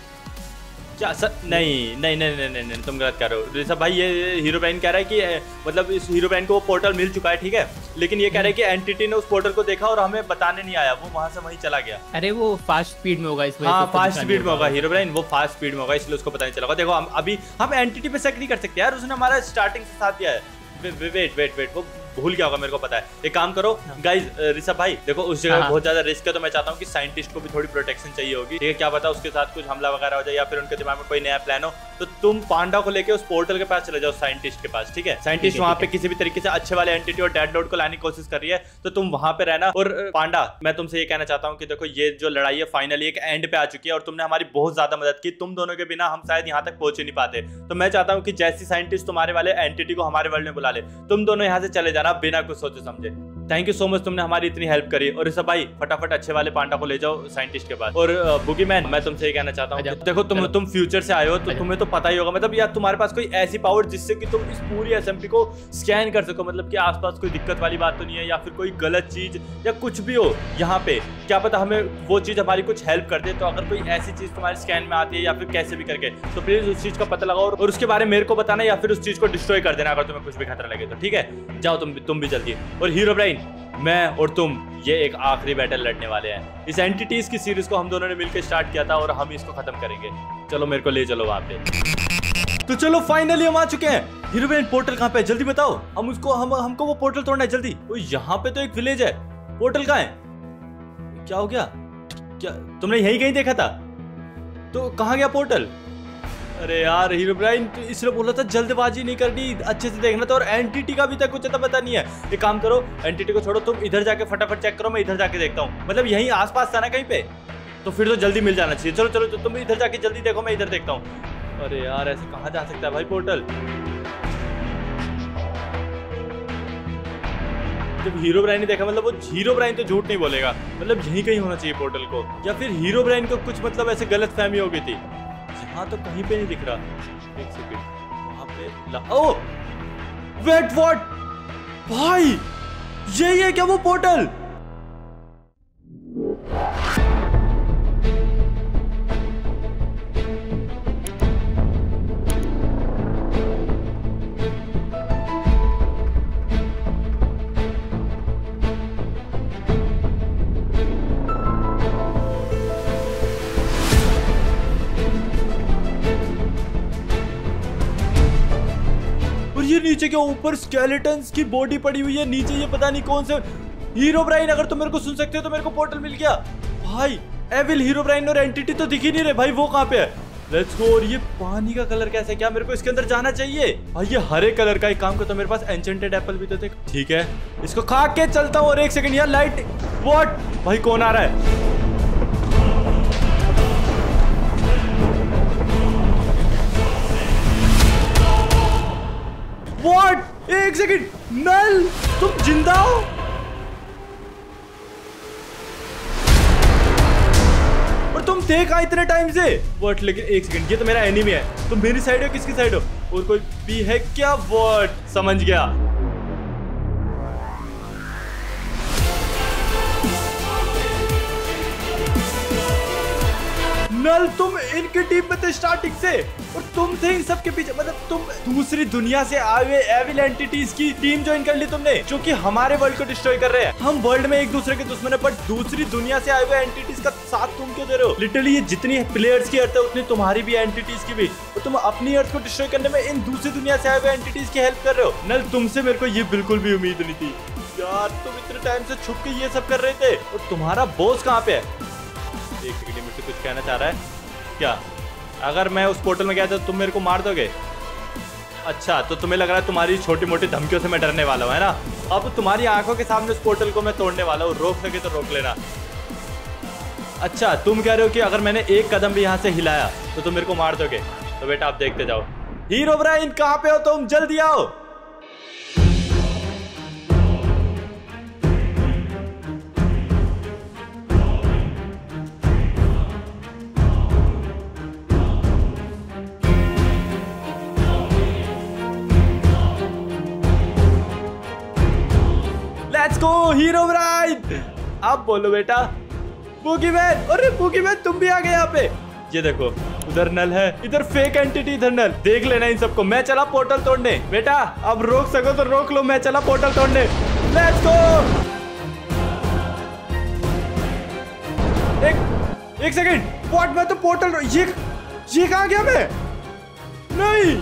क्या सर नहीं नहीं नहीं नहीं नहीं, तुम गलत कर रहे हो। ऋषभ भाई ये हीरो ब्राइन कह रहा है कि मतलब इस हीरो ब्राइन को वो पोर्टल मिल चुका है ठीक है? लेकिन ये कह रहा है कि एंटिटी ने उस पोर्टल को देखा और हमें बताने नहीं आया। वो वहाँ से वहीं चला गया। अरे वो फास्ट स्पीड में होगा इस वजह से हाँ फास्ट स्पीड में होगा। हीरो ब्राइन वो फास्ट स्पीड में होगा इसलिए उसको पता नहीं चला होगा। देखो हम अभी हम एंटिटी पे शक नहीं कर सकते यार उसने हमारा स्टार्टिंग से साथ दिया है। वेट वेट वेट वो भूल गया होगा मेरे को पता है। एक काम करो गाइस ऋषभ भाई देखो उस जगह हाँ। बहुत ज़्यादा रिस्क है तो मैं चाहता हूँ कि साइंटिस्ट को भी थोड़ी प्रोटेक्शन चाहिए होगी। ठीक है क्या पता उसके साथ कुछ हमला वगैरह हो जाए या फिर उनके दिमाग में कोई नया प्लान हो। तो तुम पांडा को लेकर उस पोर्टल के पास चले जाओ साइंटिस्ट के पास ठीक है? साइंटिस्ट है, वहाँ पे किसी भी तरीके से अच्छे वाले एंटिटी और डेड लोड को लाने की कोशिश कर रही है तो तुम वहाँ पे रहना। और पांडा मैं तुमसे ये कहना चाहता हूँ कि देखो ये जो लड़ाई है फाइनली एक एंड पे आ चुकी है और तुमने हमारी बहुत ज़्यादा मदद की। तुम दोनों के बिना हम शायद यहाँ तक पहुँच ही नहीं पाते। तो मैं चाहता हूँ कि जैसी साइंटिस्ट तुम्हारे वाले एंटिटी को हमारे वर्ल्ड में बुला ले तुम दोनों यहाँ से चले जाना। बिना कुछ सोचे समझे। थैंक यू सो मच तुमने हमारी इतनी हेल्प करी। और ऋषभ भाई फटाफट अच्छे वाले पांडा को ले जाओ साइंटिस्ट के पास। और बुगी मैन मैं तुमसे ये कहना चाहता हूँ देखो तुम तुम फ्यूचर से आए हो तो तुम्हें तो पता ही होगा। मतलब यार तुम्हारे पास कोई ऐसी पावर जिससे कि तुम इस पूरी एसएमपी को स्कैन कर सको। मतलब कि आसपास कोई दिक्कत वाली बात तो नहीं है या फिर कोई गलत चीज़ या कुछ भी हो यहाँ पे। क्या पता हमें वो चीज़ हमारी कुछ हेल्प कर दे तो अगर कोई ऐसी चीज़ तुम्हारे स्कैन में आती है या फिर कैसे भी करके। तो प्लीज़ उस चीज़ का पता लगाओ और उसके बारे में मेरे को बताना या फिर उस चीज़ को डिस्ट्रॉय कर देना अगर तुम्हें कुछ भी खतरा लगे तो। ठीक है? जाओ तुम तुम भी जल्दी। और हीरो ब्राइन मैं और तुम, ये एक आखिरी बैटल लड़ने वाले हैं। इस एंटिटीज की सीरीज़ को हम दोनों ने मिलकर स्टार्ट किया था और हम इसको खत्म करेंगे। चलो मेरे को ले चलो वहाँ पे तो चलो फाइनली हम आ चुके हैं। हीरो पोर्टल कहाँ पे जल्दी बताओ। हम उसको, हम, हमको वो पोर्टल तोड़ना है, जल्दी। ओ, यहाँ पे तो एक विलेज है। पोर्टल कहाँ है? क्या हो गया? क्या, तुमने यही कहीं देखा था? तो कहाँ गया पोर्टल अरे यार, हीरो ब्राइन तो इसलिए बोला था, जल्दबाजी नहीं करनी, अच्छे से देखना था, और एंटिटी का भी तक कुछ अता पता नहीं है। एक काम करो एंटिटी को छोड़ो, तुम इधर जाके फटाफट चेक करो, मैं इधर जाके देखता हूँ। मतलब यहीं आसपास था ना कहीं पे? तो फिर तो जल्दी मिल जाना चाहिए। चलो चलो तो तुम इधर जाके जल्दी देखो, मैं इधर देखता हूँ। अरे यार, ऐसे कहाँ जा सकता है भाई पोर्टल? जब हीरो ब्राइन ने देखा मतलब वो हीरो ब्राइन तो झूठ नहीं बोलेगा। मतलब यही कहीं होना चाहिए पोर्टल को। या फिर हीरो ब्राइन को कुछ मतलब ऐसे गलत फहमी हो गई थी? यहाँ तो कहीं पे नहीं दिख रहा। एक सेकेंड वहाँ पे. ओ वेट व्हाट भाई! यही है क्या वो पोर्टल ये नीचे के ऊपर स्केलेटन्स की बॉडी पड़ी हुई है, नीचे ये पता नहीं कौन से हीरो ब्राइन अगर तुम मेरे को सुन सकते हो तो मेरे को पोर्टल मिल गया। भाई एविल हीरो ब्राइन और एंटिटी तो दिख नहीं रहे। भाई, वो कहाँ पे है? लेट्स गो और ये पानी का कलर कैसा है? क्या मेरे को इसके अंदर जाना चाहिए? भाई, ये हरे कलर का एक काम करता तो मेरे पास एंचेंटेड एप्पल भी तो थे ठीक है। इसको खा के चलता हूँ, और एक सेकंड यार लाइट व्हाट भाई, कौन आ रहा है? व्हाट एक सेकंड नल तुम ज़िंदा हो? और तुम थे कहाँ इतने टाइम से? व्हाट लेकिन एक सेकंड ये तो मेरा एनिमी है. तुम मेरी साइड हो, किसकी साइड हो? और कोई भी है क्या? व्हाट समझ गया. नल तुम इनकी टीम में थे स्टार्टिंग से. और तुम थे इन सब के पीछे मतलब तुम दूसरी दुनिया से आए हुए एविल एंटिटीज की टीम ज्वाइन कर ली तुमने, जो कि हमारे वर्ल्ड को डिस्ट्रॉय कर रहे हैं। हम वर्ल्ड में एक दूसरे के दुश्मन है बट दूसरी दुनिया से आए हुए एंटिटीज का साथ तुम क्यों दे रहे हो? लिटरली ये जितनी प्लेयर्स की अर्थ है, उतनी तुम्हारी भी एंटिटीज की भी। और तुम अपनी अर्थ को डिस्ट्रॉय करने में इन दूसरी दुनिया से आए हुए एंटिटीज की हेल्प कर रहे हो। नल, तुमसे मेरे को ये बिल्कुल भी उम्मीद नहीं थी। यार, तुम इतने टाइम से छुप के ये सब कर रहे थे। और तुम्हारा बॉस कहाँ पे है? एक मुझसे कुछ कहना चाह रहा है। क्या? अगर मैं उस पोर्टल में गया था तो तुम मेरे को मार दोगे? अच्छा तो तुम्हें लग रहा है तुम्हारी छोटी मोटी धमकियों से मैं डरने वाला हूँ, है ना? अब तुम्हारी आँखों के सामने उस पोर्टल को मैं तोड़ने वाला हूँ, रोक सके तो रोक लेना। अच्छा तुम कह रहे हो कि अगर मैंने एक कदम भी यहाँ से हिलाया तो तुम मेरे को मार दोगे? तो बेटा, आप देखते जाओ। हीरो ब्राइन, कहाँ पे हो तुम? जल्दी आओ! लेट्स गो हीरो ब्राइन अब बोलो बेटा बुगी मैन अरे बुगी मैन तुम भी आ गए यहाँ पे। ये देखो, उधर नल है, इधर फेक एंटिटी इधर नल। देख लेना इन सबको, मैं चला पोर्टल तोड़ने। बेटा, अब रोक सको तो रोक लो, मैं चला पोर्टल तोड़ने। लेट्स गो एक एक सेकंड व्हाट मैं तो पोर्टल ये ये कहाँ गया मैं? नहीं!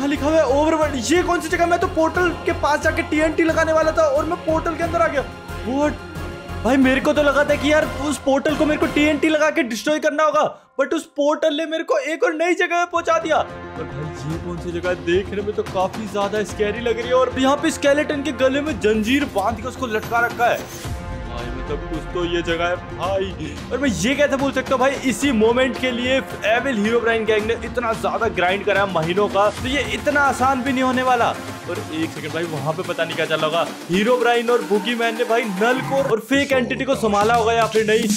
क्या लिखा हुआ है? ओवरवर्ल्ड ये कौन सी जगह? मैं तो पोर्टल के पास जाके टीएनटी लगाने वाला था और मैं पोर्टल के अंदर आ गया। व्हाट भाई, मेरे को तो लगा था कि यार उस पोर्टल को मेरे को टीएनटी लगा के डिस्ट्रॉय करना होगा बट उस पोर्टल ने मेरे को एक और नई जगह पहुँचा दिया। और भाई, ये कौन सी जगह देखने में तो काफ़ी ज़्यादा स्कैरी लग रही है और यहाँ पे स्केलेटन के गले में जंजीर बाँध के उसको लटका रखा है। मतलब कुछ तो ये जगह है। भाई, और मैं ये कैसे बोल सकता हूँ? भाई, इसी मोमेंट के लिए एविल हीरो ब्राइन गैंग ने इतना ज़्यादा ग्राइंड करा महीनों का तो ये इतना आसान भी नहीं होने वाला। और एक सेकंड भाई, वहाँ पे पता नहीं क्या चला होगा। हीरो ब्राइन और बुकी मैन ने भाई, नल को और फेक एंटिटी को संभाला होगा या फिर नहीं।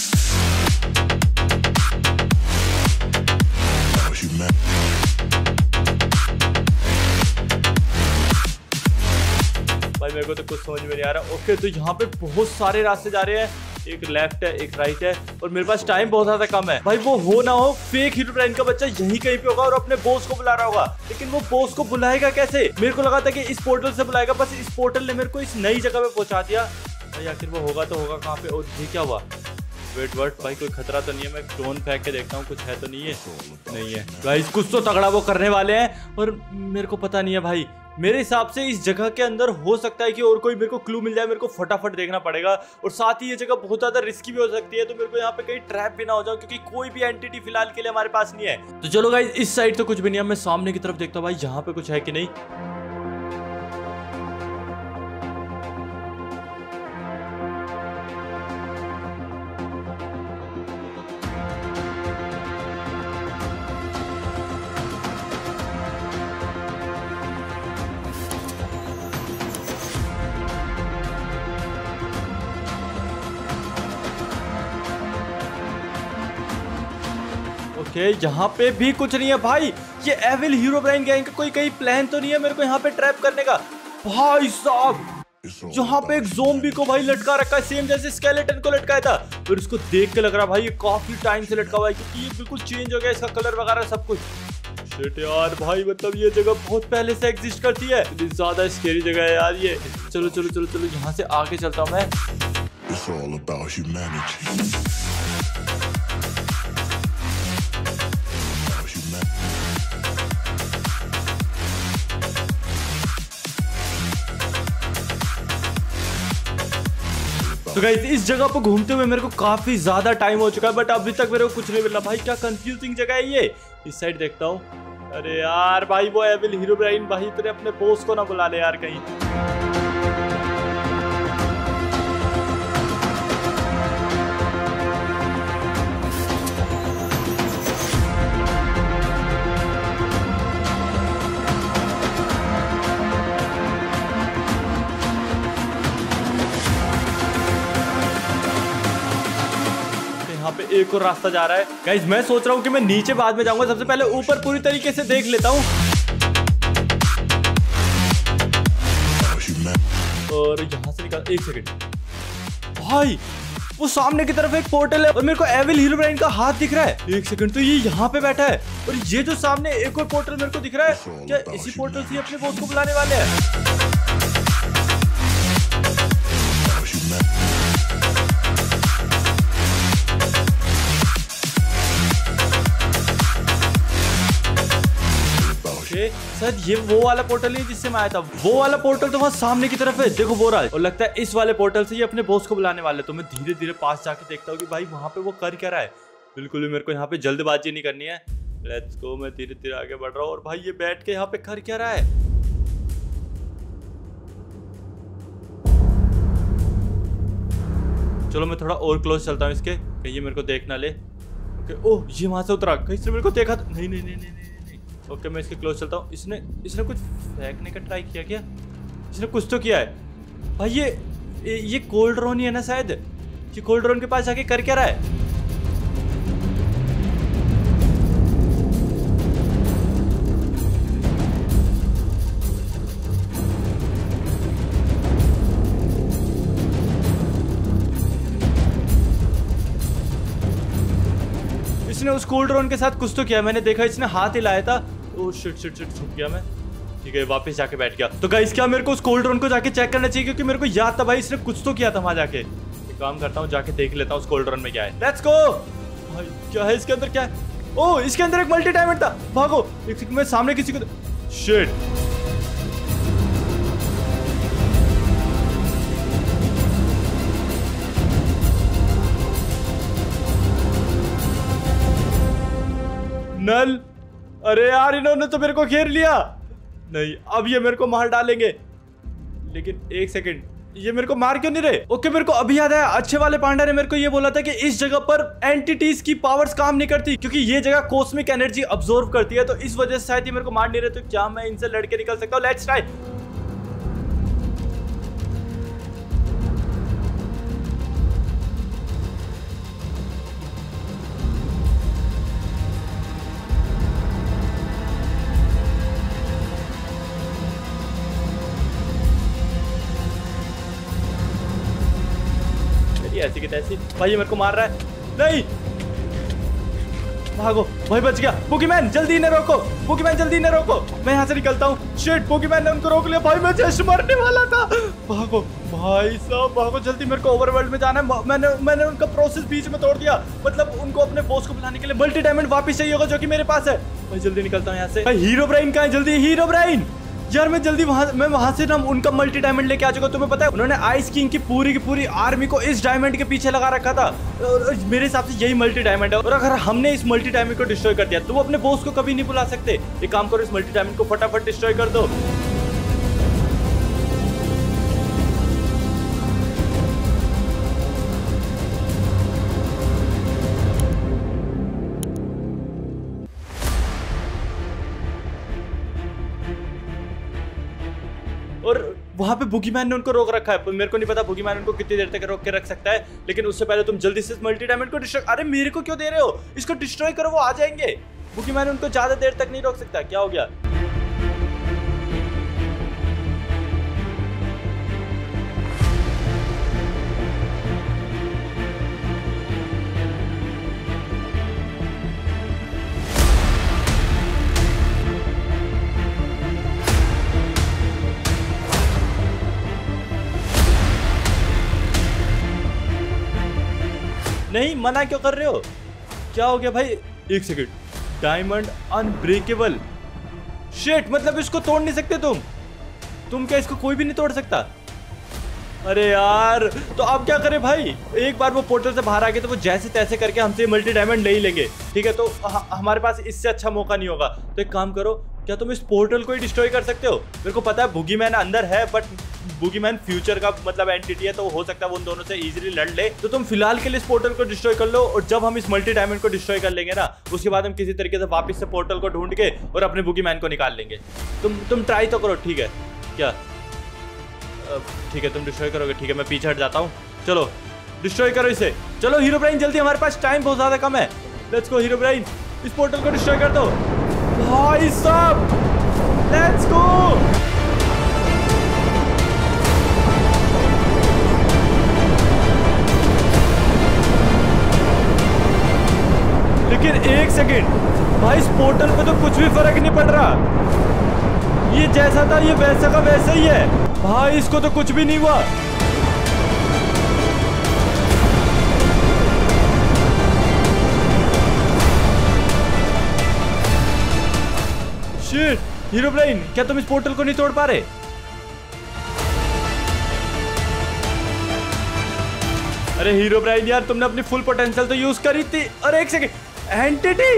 मेरे को तो कुछ समझ में नहीं आ रहा। ओके तो यहाँ पे बहुत सारे रास्ते जा रहे हैं। एक लेफ़्ट है, एक राइट है। और मेरे पास टाइम बहुत ज़्यादा कम है। भाई, वो हो ना हो फेक हीरो ब्राइन का बच्चा यहीं कहीं पे होगा और अपने बॉस को बुला रहा होगा। लेकिन वो बॉस को बुलाएगा कैसे? मेरे को लगा था कि इस पोर्टल से बुलाएगा, बस इस पोर्टल ने मेरे को इस नई जगह पे पहुँचा दिया। भाई, आखिर वो होगा तो होगा कहाँ पे? और ये क्या हुआ? वेट वर्ट भाई, कोई खतरा तो नहीं है? मैं ड्रोन फेंक के देखता हूँ, कुछ है तो नहीं है? नहीं है। भाई कुछ तो तगड़ा वो करने वाले हैं। और मेरे को पता नहीं है भाई मेरे हिसाब से इस जगह के अंदर हो सकता है कि और कोई मेरे को क्लू मिल जाए, मेरे को फटाफट देखना पड़ेगा। और साथ ही ये जगह बहुत ज़्यादा रिस्की भी हो सकती है तो मेरे को यहाँ पे कहीं ट्रैप भी ना हो जाओ, क्योंकि कोई भी एंटिटी फ़िलहाल के लिए हमारे पास नहीं है। तो चलो भाई इस साइड तो कुछ भी नहीं है मैं सामने की तरफ़ देखता हूँ भाई, यहाँ पे कुछ है कि नहीं? यहाँ पे भी कुछ नहीं है। भाई, ये एविल हीरो ब्राइन गैंग का कोई कहीं प्लान तो नहीं है मेरे को यहाँ पे ट्रैप करने का? भाई साहब यहाँ पे एक जोम्बी को भाई लटका रखा है सेम जैसे स्केलेटन को लटकाया था। फिर उसको देख के लग रहा भाई, ये काफ़ी टाइम से लटका हुआ है, क्योंकि ये बिल्कुल चेंज हो गया इसका कलर वगैरह सब कुछ। यार, भाई मतलब ये जगह बहुत पहले से एग्जिस्ट करती है। ज़्यादा स्केरी जगह है यार ये। चलो चलो चलो चलो, यहाँ से आगे चलता हूँ मैं। तो गाइस इस जगह पर घूमते हुए मेरे को काफ़ी ज़्यादा टाइम हो चुका है बट अभी तक मेरे को कुछ नहीं मिला। भाई, क्या कंफ्यूजिंग जगह है ये? इस साइड देखता हूँ। अरे यार, भाई, वो एविल हीरो ब्राइन भाई, तेरे अपने बोस को ना बुला ले यार कहीं। एक और रास्ता जा रहा है। गाइज़ मैं सोच रहा हूँ कि मैं नीचे बाद में जाऊँगा। सबसे पहले ऊपर पूरी तरीके से देख लेता हूँ। और यहाँ से निकाल, एक सेकंड भाई, वो सामने की तरफ़ एक पोर्टल है और मेरे को एविल हीरो ब्राइन का हाथ दिख रहा है। एक सेकंड तो ये यहाँ पे बैठा है और ये जो सामने एक और पोर्टल मेरे को दिख रहा है, क्या इसी पोर्टल से अपने बॉस को बुलाने वाले हैं? शायद ये वो वाला पोर्टल है जिससे मैं आया था। वो वाला पोर्टल तो वहाँ सामने की तरफ़ है। देखो, वो रहा है। और लगता है इस वाले पोर्टल से ये अपने बॉस को बुलाने वाले तो मैं धीरे धीरे पास जाके देखता हूँ कि भाई, वहाँ पे वो कर क्या रहा है। बिल्कुल भी मेरे को यहाँ पे जल्दबाजी नहीं करनी है। लेट्स गो मैं धीरे धीरे आगे बढ़ रहा हूँ। और भाई, ये बैठ के यहाँ पे कर क्या रहा है? चलो, मैं थोड़ा और क्लोज चलता हूँ इसके। कहीं ये मेरे को देख ना ले ओह, ये वहाँ से उतरा। कहीं इसने मेरे को देखा था नहीं नहीं नहीं नहीं। ओके मैं इसके क्लोज चलता हूँ। इसने इसने कुछ फेंकने का ट्राई किया क्या? इसने कुछ तो किया है। भाई ये ये, ये कोल्ड रोन ही है ना शायद? ये कोल्ड रोन के पास जाके कर क्या रहा है? इसने उस कोल्ड रोन के साथ कुछ तो किया। मैंने देखा इसने हाथ हिलाया था। ओ शिट शिट शिट छुप गया मैं। ठीक है, वापस जाके बैठ गया। तो गाइस क्या मेरे को उस कोल्ड रोन को जाके चेक करना चाहिए? क्योंकि मेरे को याद था भाई, इसने कुछ तो किया था वहाँ जाके। एक काम करता हूँ, जाके देख लेता हूँ उस कोल्ड रोन में क्या है। लेट्स गो भाई, क्या है इसके अंदर, क्या है? ओ, इसके अंदर एक मल्टी डायमंड था। भागो, एक मैं सामने किसी को शिट नल। अरे यार, इन्होंने तो मेरे को घेर लिया। नहीं, अब ये मेरे को मार डालेंगे। लेकिन एक सेकंड, ये मेरे को मार क्यों नहीं रहे? ओके, मेरे को अभी याद आया, अच्छे वाले पांडा ने मेरे को ये बोला था कि इस जगह पर एंटिटीज की पावर्स काम नहीं करती, क्योंकि ये जगह कॉस्मिक एनर्जी अब्जॉर्व करती है तो इस वजह से शायद ये मेरे को मार नहीं रहे तो क्या मैं इनसे लड़के निकल सकता हूँ? लेट्स ट्राई मेरी ऐसी। भाई, ये मेरे को मार रहा है। नहीं! भागो भाई बच गया। पोकीमैन जल्दी इन्हें रोको। पोकीमैन जल्दी इन्हें रोको। मैं यहाँ से निकलता हूँ। शिट पोकीमैन ने उनको रोक लिया। भाई, मैं जस्ट मरने वाला था। भागो, भाई साहब, भागो, जल्दी मेरे को ओवरवर्ल्ड में जाना है। मैंने मैंने उनका प्रोसेस बीच में तोड़ दिया। मतलब उनको अपने बॉस को बुलाने के लिए मल्टी डायमंड वापस चाहिए होगा जो कि मेरे पास है। भाई, जल्दी निकलता हूँ यहाँ से। भाई हीरो ब्राइन कहाँ है? जल्दी हीरो ब्राइन यार, मैं जल्दी वहाँ मैं वहाँ से ना उनका मल्टी डायमंड लेके आ चुका तुम्हें पता है, उन्होंने आइस किंग की पूरी की पूरी आर्मी को इस डायमंड के पीछे लगा रखा था। और मेरे हिसाब से यही मल्टी डायमंड है। और अगर हमने इस मल्टी डायमंड को डिस्ट्रॉय कर दिया तो वो अपने बॉस को कभी नहीं बुला सकते। एक काम करो, इस मल्टी डायमंड को फटाफट डिस्ट्रॉय कर दो। वहाँ पे बुगीमैन ने उनको रोक रखा है। मेरे को नहीं पता बुगीमैन उनको कितनी देर तक रोक के रख सकता है, लेकिन उससे पहले तुम जल्दी से मल्टी डायमंड को डिस्ट्रॉय अरे मेरे को क्यों दे रहे हो? इसको डिस्ट्रॉय करो, वो आ जाएँगे। बुगीमैन उनको ज़्यादा देर तक नहीं रोक सकता। क्या हो गया? नहीं, मना क्यों कर रहे हो? क्या हो गया भाई? एक सेकेंड डायमंड अनब्रेकेबल शेट मतलब इसको तोड़ नहीं सकते तुम। तुम क्या इसको कोई भी नहीं तोड़ सकता? अरे यार तो अब क्या करें भाई? एक बार वो पोर्टल से बाहर आ गए तो वो जैसे तैसे करके हमसे मल्टी डायमंड नहीं लेंगे। ठीक है तो हमारे पास इससे अच्छा मौका नहीं होगा। तो एक काम करो क्या तुम इस पोर्टल को ही डिस्ट्रॉय कर सकते हो? मेरे को पता है बुगी मैन अंदर है बट बुगी मैन फ्यूचर का मतलब एंटिटी है तो हो सकता है वो उन दोनों से इजीली लड़ ले। तो तुम फ़िलहाल के लिए इस पोर्टल को डिस्ट्रॉय कर लो, और जब हम इस मल्टी डायमंड को डिस्ट्रॉय कर लेंगे ना, उसके बाद हम किसी तरीके से वापस से पोर्टल को ढूंढ के और अपने बुगी मैन को निकाल लेंगे। तुम तुम ट्राई तो करो, ठीक है? क्या? ठीक है, तुम डिस्ट्रॉय करोगे, ठीक है, मैं पीछे हट जाता हूँ। चलो डिस्ट्रॉय करो इसे। चलो हीरो ब्राइन जल्दी, हमारे पास टाइम बहुत ज़्यादा कम है। लेट्स गो हीरो ब्राइन इस पोर्टल को डिस्ट्रॉय कर दो। भाई साहब लेट्स गो लेकिन एक सेकेंड। भाई, इस पोर्टल पे तो कुछ भी फ़र्क नहीं पड़ रहा। ये जैसा था, ये वैसा का वैसा ही है। भाई, इसको तो कुछ भी नहीं हुआ। शिट हीरो ब्रेन क्या तुम इस पोर्टल को नहीं तोड़ पा रहे? अरे हीरो ब्राइन यार, तुमने अपनी फुल पोटेंशियल तो यूज़ करी थी। अरे एक सेकंड एंटिटी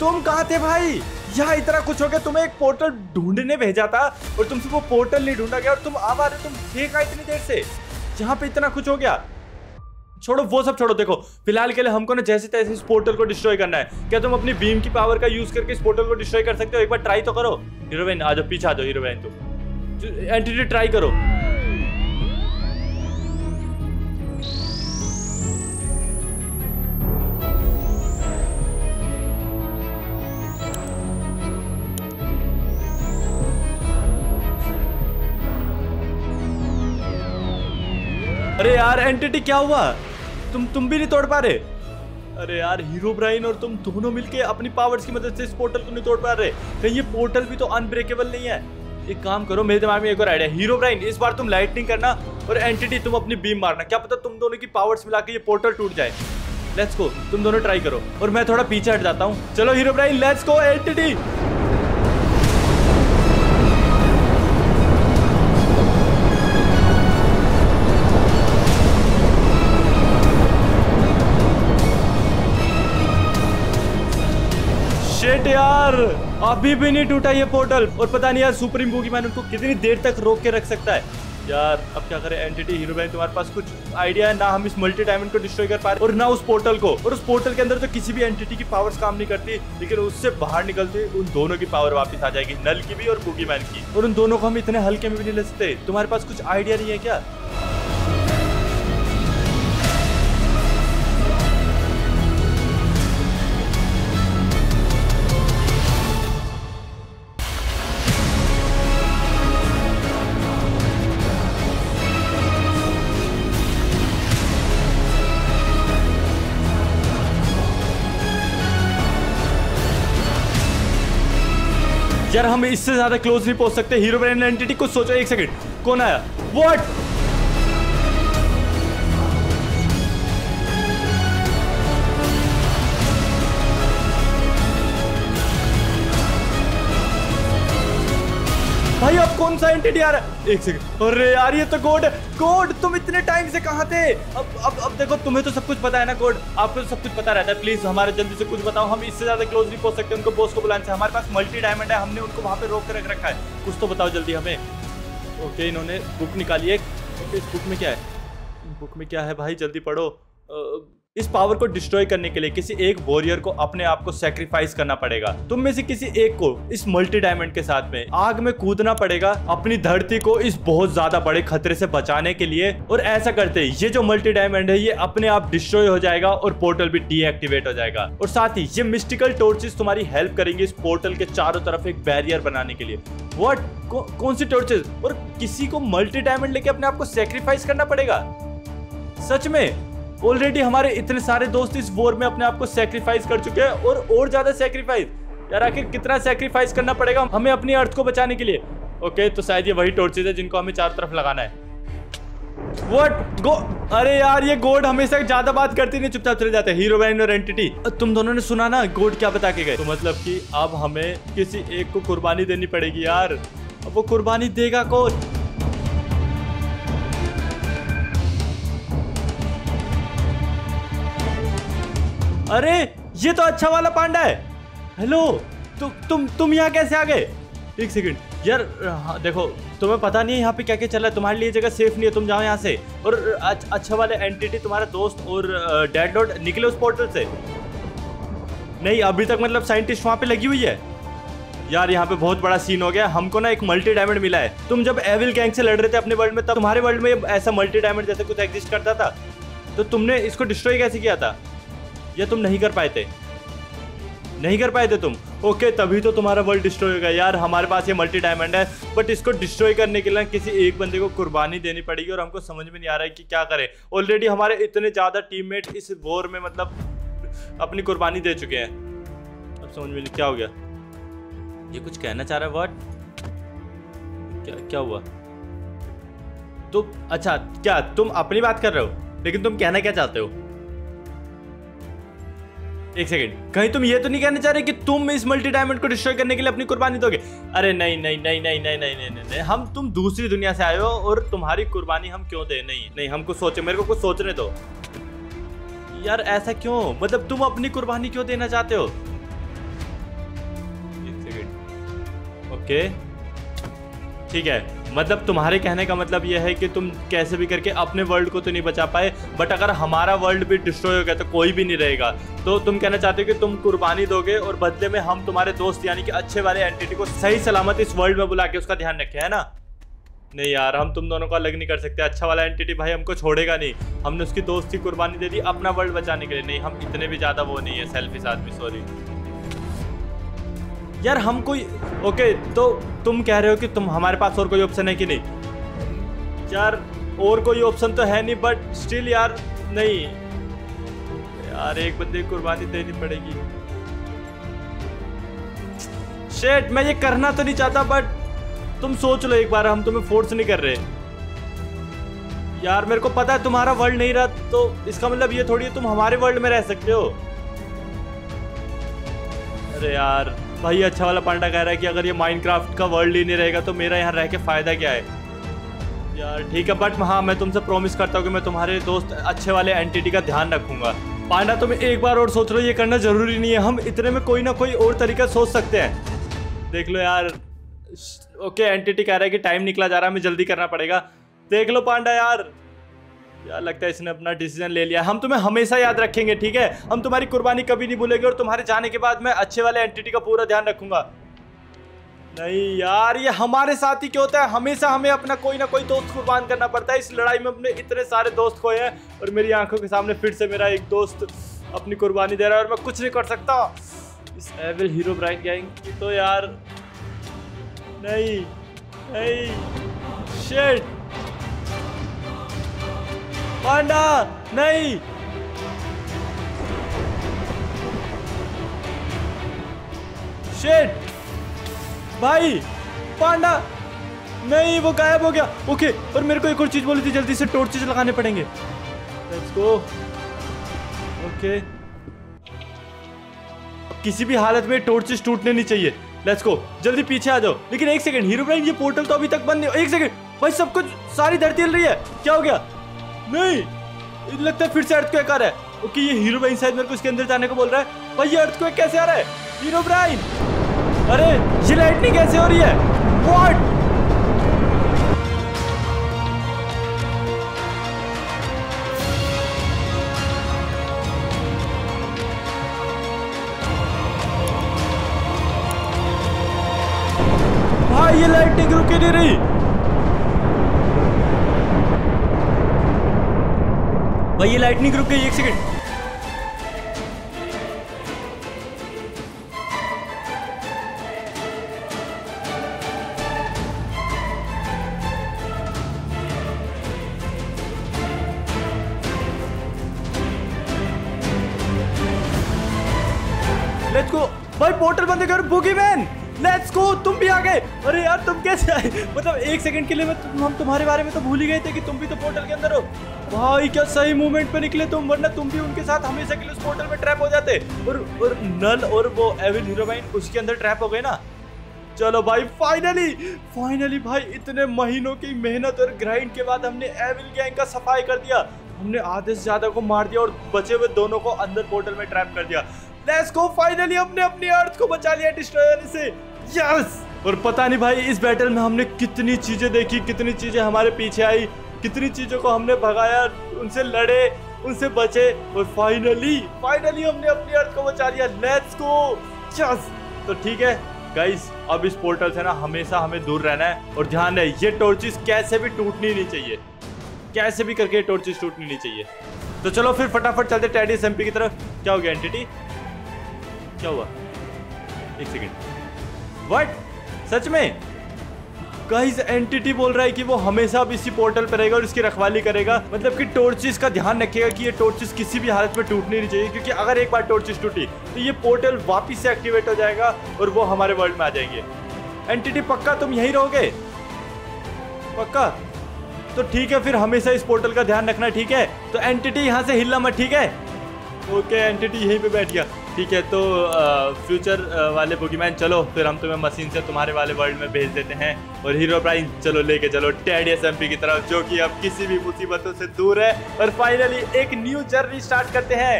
तुम कहा थे भाई? यहाँ इतना कुछ हो गया, तुम्हें एक पोर्टल ढूँढने भेजा था और तुमसे वो पोर्टल नहीं ढूंढा गया और तुम आ रहे तुम देखा इतनी देर से। यहाँ पे इतना कुछ हो गया। छोड़ो, वो सब छोड़ो, देखो, फ़िलहाल के लिए हमको ना जैसे तैसे इस पोर्टल को डिस्ट्रॉय करना है। क्या तुम अपनी बीम की पावर का यूज़ करके इस पोर्टल को डिस्ट्रॉय कर सकते हो? एक बार ट्राई तो करो। हीरोइन आ जाओ, पीछे आ जाओ हीरोइन तुम। एंटिटी ट्राई करो। अरे यार एंटिटी क्या हुआ? तुम तुम भी नहीं तोड़ पा रहे। अरे यार हीरो ब्राइन और तुम दोनों मिलके अपनी पावर्स की मदद से इस पोर्टल को नहीं तोड़ पा रहे। कहीं ये पोर्टल भी तो अनब्रेकेबल नहीं है। एक काम करो, मेरे दिमाग में एक और आइडिया हीरो ब्राइन इस बार तुम लाइटनिंग करना और एंटिटी तुम अपनी बीम मारना। क्या पता तुम दोनों की पावर्स मिला के ये पोर्टल टूट जाए। लेट्स गो तुम दोनों ट्राई करो। और मैं थोड़ा पीछे हट जाता हूँ। चलो Herobrine let's go entity शेट यार, अभी भी नहीं टूटा ये पोर्टल और पता नहीं यार सुप्रीम बुगी मैन उनको कितनी देर तक रोक के रख सकता है। यार, अब क्या करें? एंटिटी हीरो मैन तुम्हारे पास कुछ आइडिया है? ना हम इस मल्टी डायमंड को डिस्ट्रॉय कर पा रहे और ना उस पोर्टल को। और उस पोर्टल के अंदर तो किसी भी एंटिटी की पावर्स काम नहीं करती, लेकिन उससे बाहर निकलते उन दोनों की पावर वापस आ जाएगी नल की भी और बुगी मैन की। और उन दोनों को हम इतने हल्के में भी नहीं ले सकते। तुम्हारे पास कुछ आइडिया नहीं है क्या? यार हम इससे ज़्यादा क्लोज नहीं पहुँच सकते। हीरो ब्रांड एंटिटी कुछ सोचो, एक सेकंड कौन आया? व्हाट कौन सा एंटिटी आ रहा है? एक सेकंड अरे यार, ये तो कोड कोड तुम इतने टाइम से कहाँ थे? अब अब अब देखो, तुम्हें तो सब कुछ पता है ना कोड आपको तो सब कुछ पता रहता है। प्लीज़ हमारे जल्दी से कुछ बताओ। हम इससे ज़्यादा क्लोज नहीं पहुँच सकते। उनको बॉस को बुलाने से। हमारे पास मल्टी डायमंड है। हमने उनको वहाँ पे रोक कर रख रखा है। कुछ तो बताओ जल्दी हमें। ओके इन्होंने बुक निकाली है। ओके इस बुक में क्या है? बुक में क्या है भाई? जल्दी पढ़ो। इस पावर को डिस्ट्रॉय करने के लिए किसी एक वॉरियर को अपने आप को सेक्रीफाइस करना पड़ेगा। तुम में से किसी एक को इस मल्टी डायमंड के साथ में आग में कूदना पड़ेगा अपनी धरती को इस बहुत ज़्यादा बड़े खतरे से बचाने के लिए। और ऐसा करते ही ये जो मल्टी डायमंड है ये अपने आप डिस्ट्रॉय हो जाएगा और पोर्टल भी डीएक्टिवेट हो जाएगा। और साथ ही ये मिस्टिकल टोर्चेस तुम्हारी हेल्प करेंगे इस पोर्टल के चारों तरफ़ एक बैरियर बनाने के लिए। व्हाट कौ, कौन सी टोर्चेस और किसी को मल्टी डायमंड लेके अपने आप को सेक्रीफाइस करना पड़ेगा? सच में? ऑलरेडी हमारे इतने सारे दोस्त इस वॉर में अपने आप को सेक्रीफाइस कर चुके हैं और और ज़्यादा सेक्रीफाइस यार आखिर कितना सेक्रीफाइस करना पड़ेगा हमें अपनी अर्थ को बचाने के लिए? ओके तो शायद ये वही टॉर्चेज है जिनको हमें चारों तरफ़ लगाना है। What? गो अरे यार, ये गोड हमेशा ज़्यादा बात करती नहीं, चुपचाप चले जाते हीरो और एंटिटी तुम दोनों ने सुना ना गोड क्या बता के गए? तो मतलब कि अब हमें किसी एक को कुर्बानी देनी पड़ेगी यार। अब वो कुर्बानी देगा कौन? अरे ये तो अच्छा वाला पांडा है। हेलो तु, तुम तुम यहाँ कैसे आ गए? एक सेकंड यार हाँ, देखो तुम्हें पता नहीं है यहाँ पे क्या क्या चल रहा है तुम्हारे लिए जगह सेफ़ नहीं है तुम जाओ यहाँ से। और अच- अच्छा वाले एंटिटी तुम्हारा दोस्त और डेड लॉर्ड निकले उस पोर्टल से। नहीं अभी तक मतलब साइंटिस्ट वहाँ पे लगी हुई है। यार यहाँ पे बहुत बड़ा सीन हो गया हमको ना एक मल्टी डायमंड मिला है। तुम जब एविल गैंग से लड़ रहे थे अपने वर्ल्ड में तब तुम्हारे वर्ल्ड में ऐसा मल्टी डायमंड जैसे कुछ एग्जिस्ट करता था। तो तुमने इसको डिस्ट्रॉय कैसे किया था? या तुम नहीं कर पाए थे। नहीं कर पाए थे तुम? ओके तभी तो तुम्हारा वर्ल्ड डिस्ट्रॉय हो गया। यार, हमारे पास ये मल्टी डायमंड है बट इसको डिस्ट्रॉय करने के लिए किसी एक बंदे को कुर्बानी देनी पड़ेगी और हमको समझ में नहीं आ रहा है कि क्या करें। ऑलरेडी हमारे इतने ज़्यादा टीममेट इस वॉर में मतलब अपनी कुर्बानी दे चुके हैं। अब समझ में नहीं क्या हो गया। ये कुछ कहना चाह रहा है व्हाट क्या क्या हुआ? तो अच्छा क्या तुम अपनी बात कर रहे हो, लेकिन तुम कहना क्या चाहते हो? एक सेकंड। कहीं तुम ये तो नहीं कहना चाह रहे कि तुम इस मल्टी डायमंड को डिस्ट्रॉय करने के लिए अपनी कुर्बानी दोगे? अरे नहीं नहीं नहीं नहीं नहीं नहीं नहीं नहीं। हम तुम दूसरी दुनिया से आए हो और तुम्हारी कुर्बानी हम क्यों दे? नहीं नहीं, हमको सोचे, मेरे को कुछ सोचने दो। यार ऐसा क्यों? मतलब तुम अपनी कुर्बानी क्यों देना चाहते हो? एक सेकंड। ओके। ठीक है। मतलब तुम्हारे कहने का मतलब यह है कि तुम कैसे भी करके अपने वर्ल्ड को तो नहीं बचा पाए बट अगर हमारा वर्ल्ड भी डिस्ट्रॉय हो गया तो कोई भी नहीं रहेगा। तो तुम कहना चाहते हो कि तुम कुर्बानी दोगे और बदले में हम तुम्हारे दोस्त यानी कि अच्छे वाले एंटिटी को सही सलामत इस वर्ल्ड में बुला के उसका ध्यान रखें, है ना? नहीं यार, हम तुम दोनों को अलग नहीं कर सकते। अच्छा वाला एंटिटी भाई हमको छोड़ेगा नहीं। हमने उसकी दोस्त कुर्बानी दे दी अपना वर्ल्ड बचाने के लिए। नहीं, हम इतने भी ज़्यादा वो नहीं है सेल्फिश आदमी सॉरी यार हम कोई, ओके तो तुम कह रहे हो कि तुम, हमारे पास और कोई ऑप्शन है कि नहीं? यार, और कोई ऑप्शन तो है नहीं बट स्टिल यार, नहीं। यार, एक बंदे की कुर्बानी देनी पड़ेगी। शेट मैं ये करना तो नहीं चाहता बट तुम सोच लो एक बार, हम तुम्हें फोर्स नहीं कर रहे। यार, मेरे को पता है तुम्हारा वर्ल्ड नहीं रहा तो इसका मतलब ये थोड़ी है, तुम हमारे वर्ल्ड में रह सकते हो। अरे यार। भाई अच्छा वाला पांडा कह रहा है कि अगर ये माइनक्राफ्ट का वर्ल्ड ही नहीं रहेगा तो मेरा यहाँ रह के फ़ायदा क्या है? यार, ठीक है बट हाँ मैं तुमसे प्रॉमिस करता हूँ कि मैं तुम्हारे दोस्त, अच्छे वाले एंटिटी का ध्यान रखूँगा। पांडा, तुम एक बार और सोच लो, ये करना ज़रूरी नहीं है। हम इतने में कोई ना कोई और तरीका सोच सकते हैं। देख लो यार ओके एंटिटी कह रहा है कि टाइम निकला जा रहा है, हमें जल्दी करना पड़ेगा। देख लो पांडा यार। यार, लगता है इसने अपना डिसीज़न ले लिया। हम तुम्हें हमेशा याद रखेंगे, ठीक है? हम तुम्हारी कुर्बानी कभी नहीं भूलेंगे और तुम्हारे जाने के बाद मैं अच्छे वाले एंटिटी का पूरा ध्यान रखूँगा। नहीं यार, ये हमारे साथ ही क्यों होता है? हमेशा हमें अपना कोई ना कोई दोस्त कुर्बान करना पड़ता है। इस लड़ाई में अपने इतने सारे दोस्त खोए हैं और मेरी आँखों के सामने फिर से मेरा एक दोस्त अपनी कुर्बानी दे रहा है और मैं कुछ नहीं कर सकता। इस एविल हीरो ब्राइन गैंग तो यार, नहीं नहीं शिट पांडा, नहीं। शिट भाई, पांडा, नहीं, वो गायब हो गया। ओके और मेरे को एक और चीज़ बोली थी, जल्दी से टोर्चेज लगाने पड़ेंगे। लेट्स गो ओके किसी भी हालत में टोर्चेज टूटने नहीं चाहिए। लेट्स गो जल्दी पीछे आ जाओ। लेकिन एक सेकंड हीरो ब्राइन ये पोर्टल तो अभी तक बंद नहीं एक सेकंड भाई, सब कुछ सारी धरती हिल रही है। क्या हो गया? नहीं, लगता है फिर से अर्थ क्वेक आ रहा है। ओके, ये हीरो ब्राइन शायद मेरे को इसके अंदर जाने को बोल रहा है। भाई, ये अर्थ क्वेक कैसे आ रहा है? हीरो ब्राइन अरे, ये लाइटनिंग कैसे हो रही है? व्हाट भाई ये लाइटनिंग रुक गई एक सेकंड लेट्स गो भाई पोर्टल बंद कर बुगी मैन लेट्स गो तुम भी आ गए। अरे यार तुम कैसे आए? मतलब एक सेकंड के लिए मैं तुम, हम तुम्हारे बारे में तो भूल ही गए थे कि तुम भी तो पोर्टल के अंदर हो। भाई, क्या सही मूवमेंट पे निकले तुम? वरना तुम भी उनके साथ हमेशा के लिए उस पोर्टल में ट्रैप हो जाते। और और नल और वो एविल हीरोइन उसके अंदर ट्रैप हो गए ना। चलो भाई फाइनली फाइनली भाई, इतने महीनों की मेहनत और ग्राइंड के बाद हमने एविल गैंग का सफ़ाई कर दिया। हमने आधे से ज़्यादा को मार दिया और बचे हुए दोनों को अंदर पोर्टल में ट्रैप कर दिया। लेट्स गो फाइनली हमने अपनी अर्थ को बचा लिया डिस्ट्रॉयर से। यस और पता नहीं भाई, इस बैटल में हमने कितनी चीज़ें देखी, कितनी चीज़ें हमारे पीछे आई। कितनी चीज़ों को हमने भगाया, उनसे लड़े, उनसे बचे और फाइनली फाइनली हमने अपनी अर्थ को बचा लिया लेट्स गो यस तो ठीक है गाइस अब इस पोर्टल से ना हमेशा हमें दूर रहना है और ध्यान है ये टॉर्चेस कैसे भी टूटनी नहीं चाहिए। कैसे भी करके टॉर्चेस टूटनी नहीं चाहिए। तो चलो फिर फटाफट चलते टेडी एमपी की तरफ़। क्या हो गया एंटिटी क्या हुआ? एक सेकेंड व्हाट सच में? गाइस एंटिटी बोल रहा है कि वो हमेशा अब इसी पोर्टल पर रहेगा और इसकी रखवाली करेगा। मतलब कि टॉर्चेस का ध्यान रखेगा कि ये टॉर्चेस किसी भी हालत में टूटनी नहीं चाहिए, क्योंकि अगर एक बार टॉर्चेस टूटी तो ये पोर्टल वापस से एक्टिवेट हो जाएगा और वो हमारे वर्ल्ड में आ जाएँगे। एंटिटी पक्का तुम यहीं रहोगे? पक्का? तो ठीक है, फिर हमेशा इस पोर्टल का ध्यान रखना ठीक है। तो एंटिटी यहाँ से हिलना मत, ठीक है? ओके एंटिटी यहीं पे बैठ गया। ठीक है तो फ्यूचर वाले बुकीमैन चलो, फिर हम तुम्हें मशीन से तुम्हारे वाले वर्ल्ड में भेज देते हैं। और हीरो प्राइन चलो, लेके चलो टेड एस की तरफ़, जो कि अब किसी भी मुसीबतों से दूर है। और फाइनली एक न्यू जर्नी स्टार्ट करते हैं।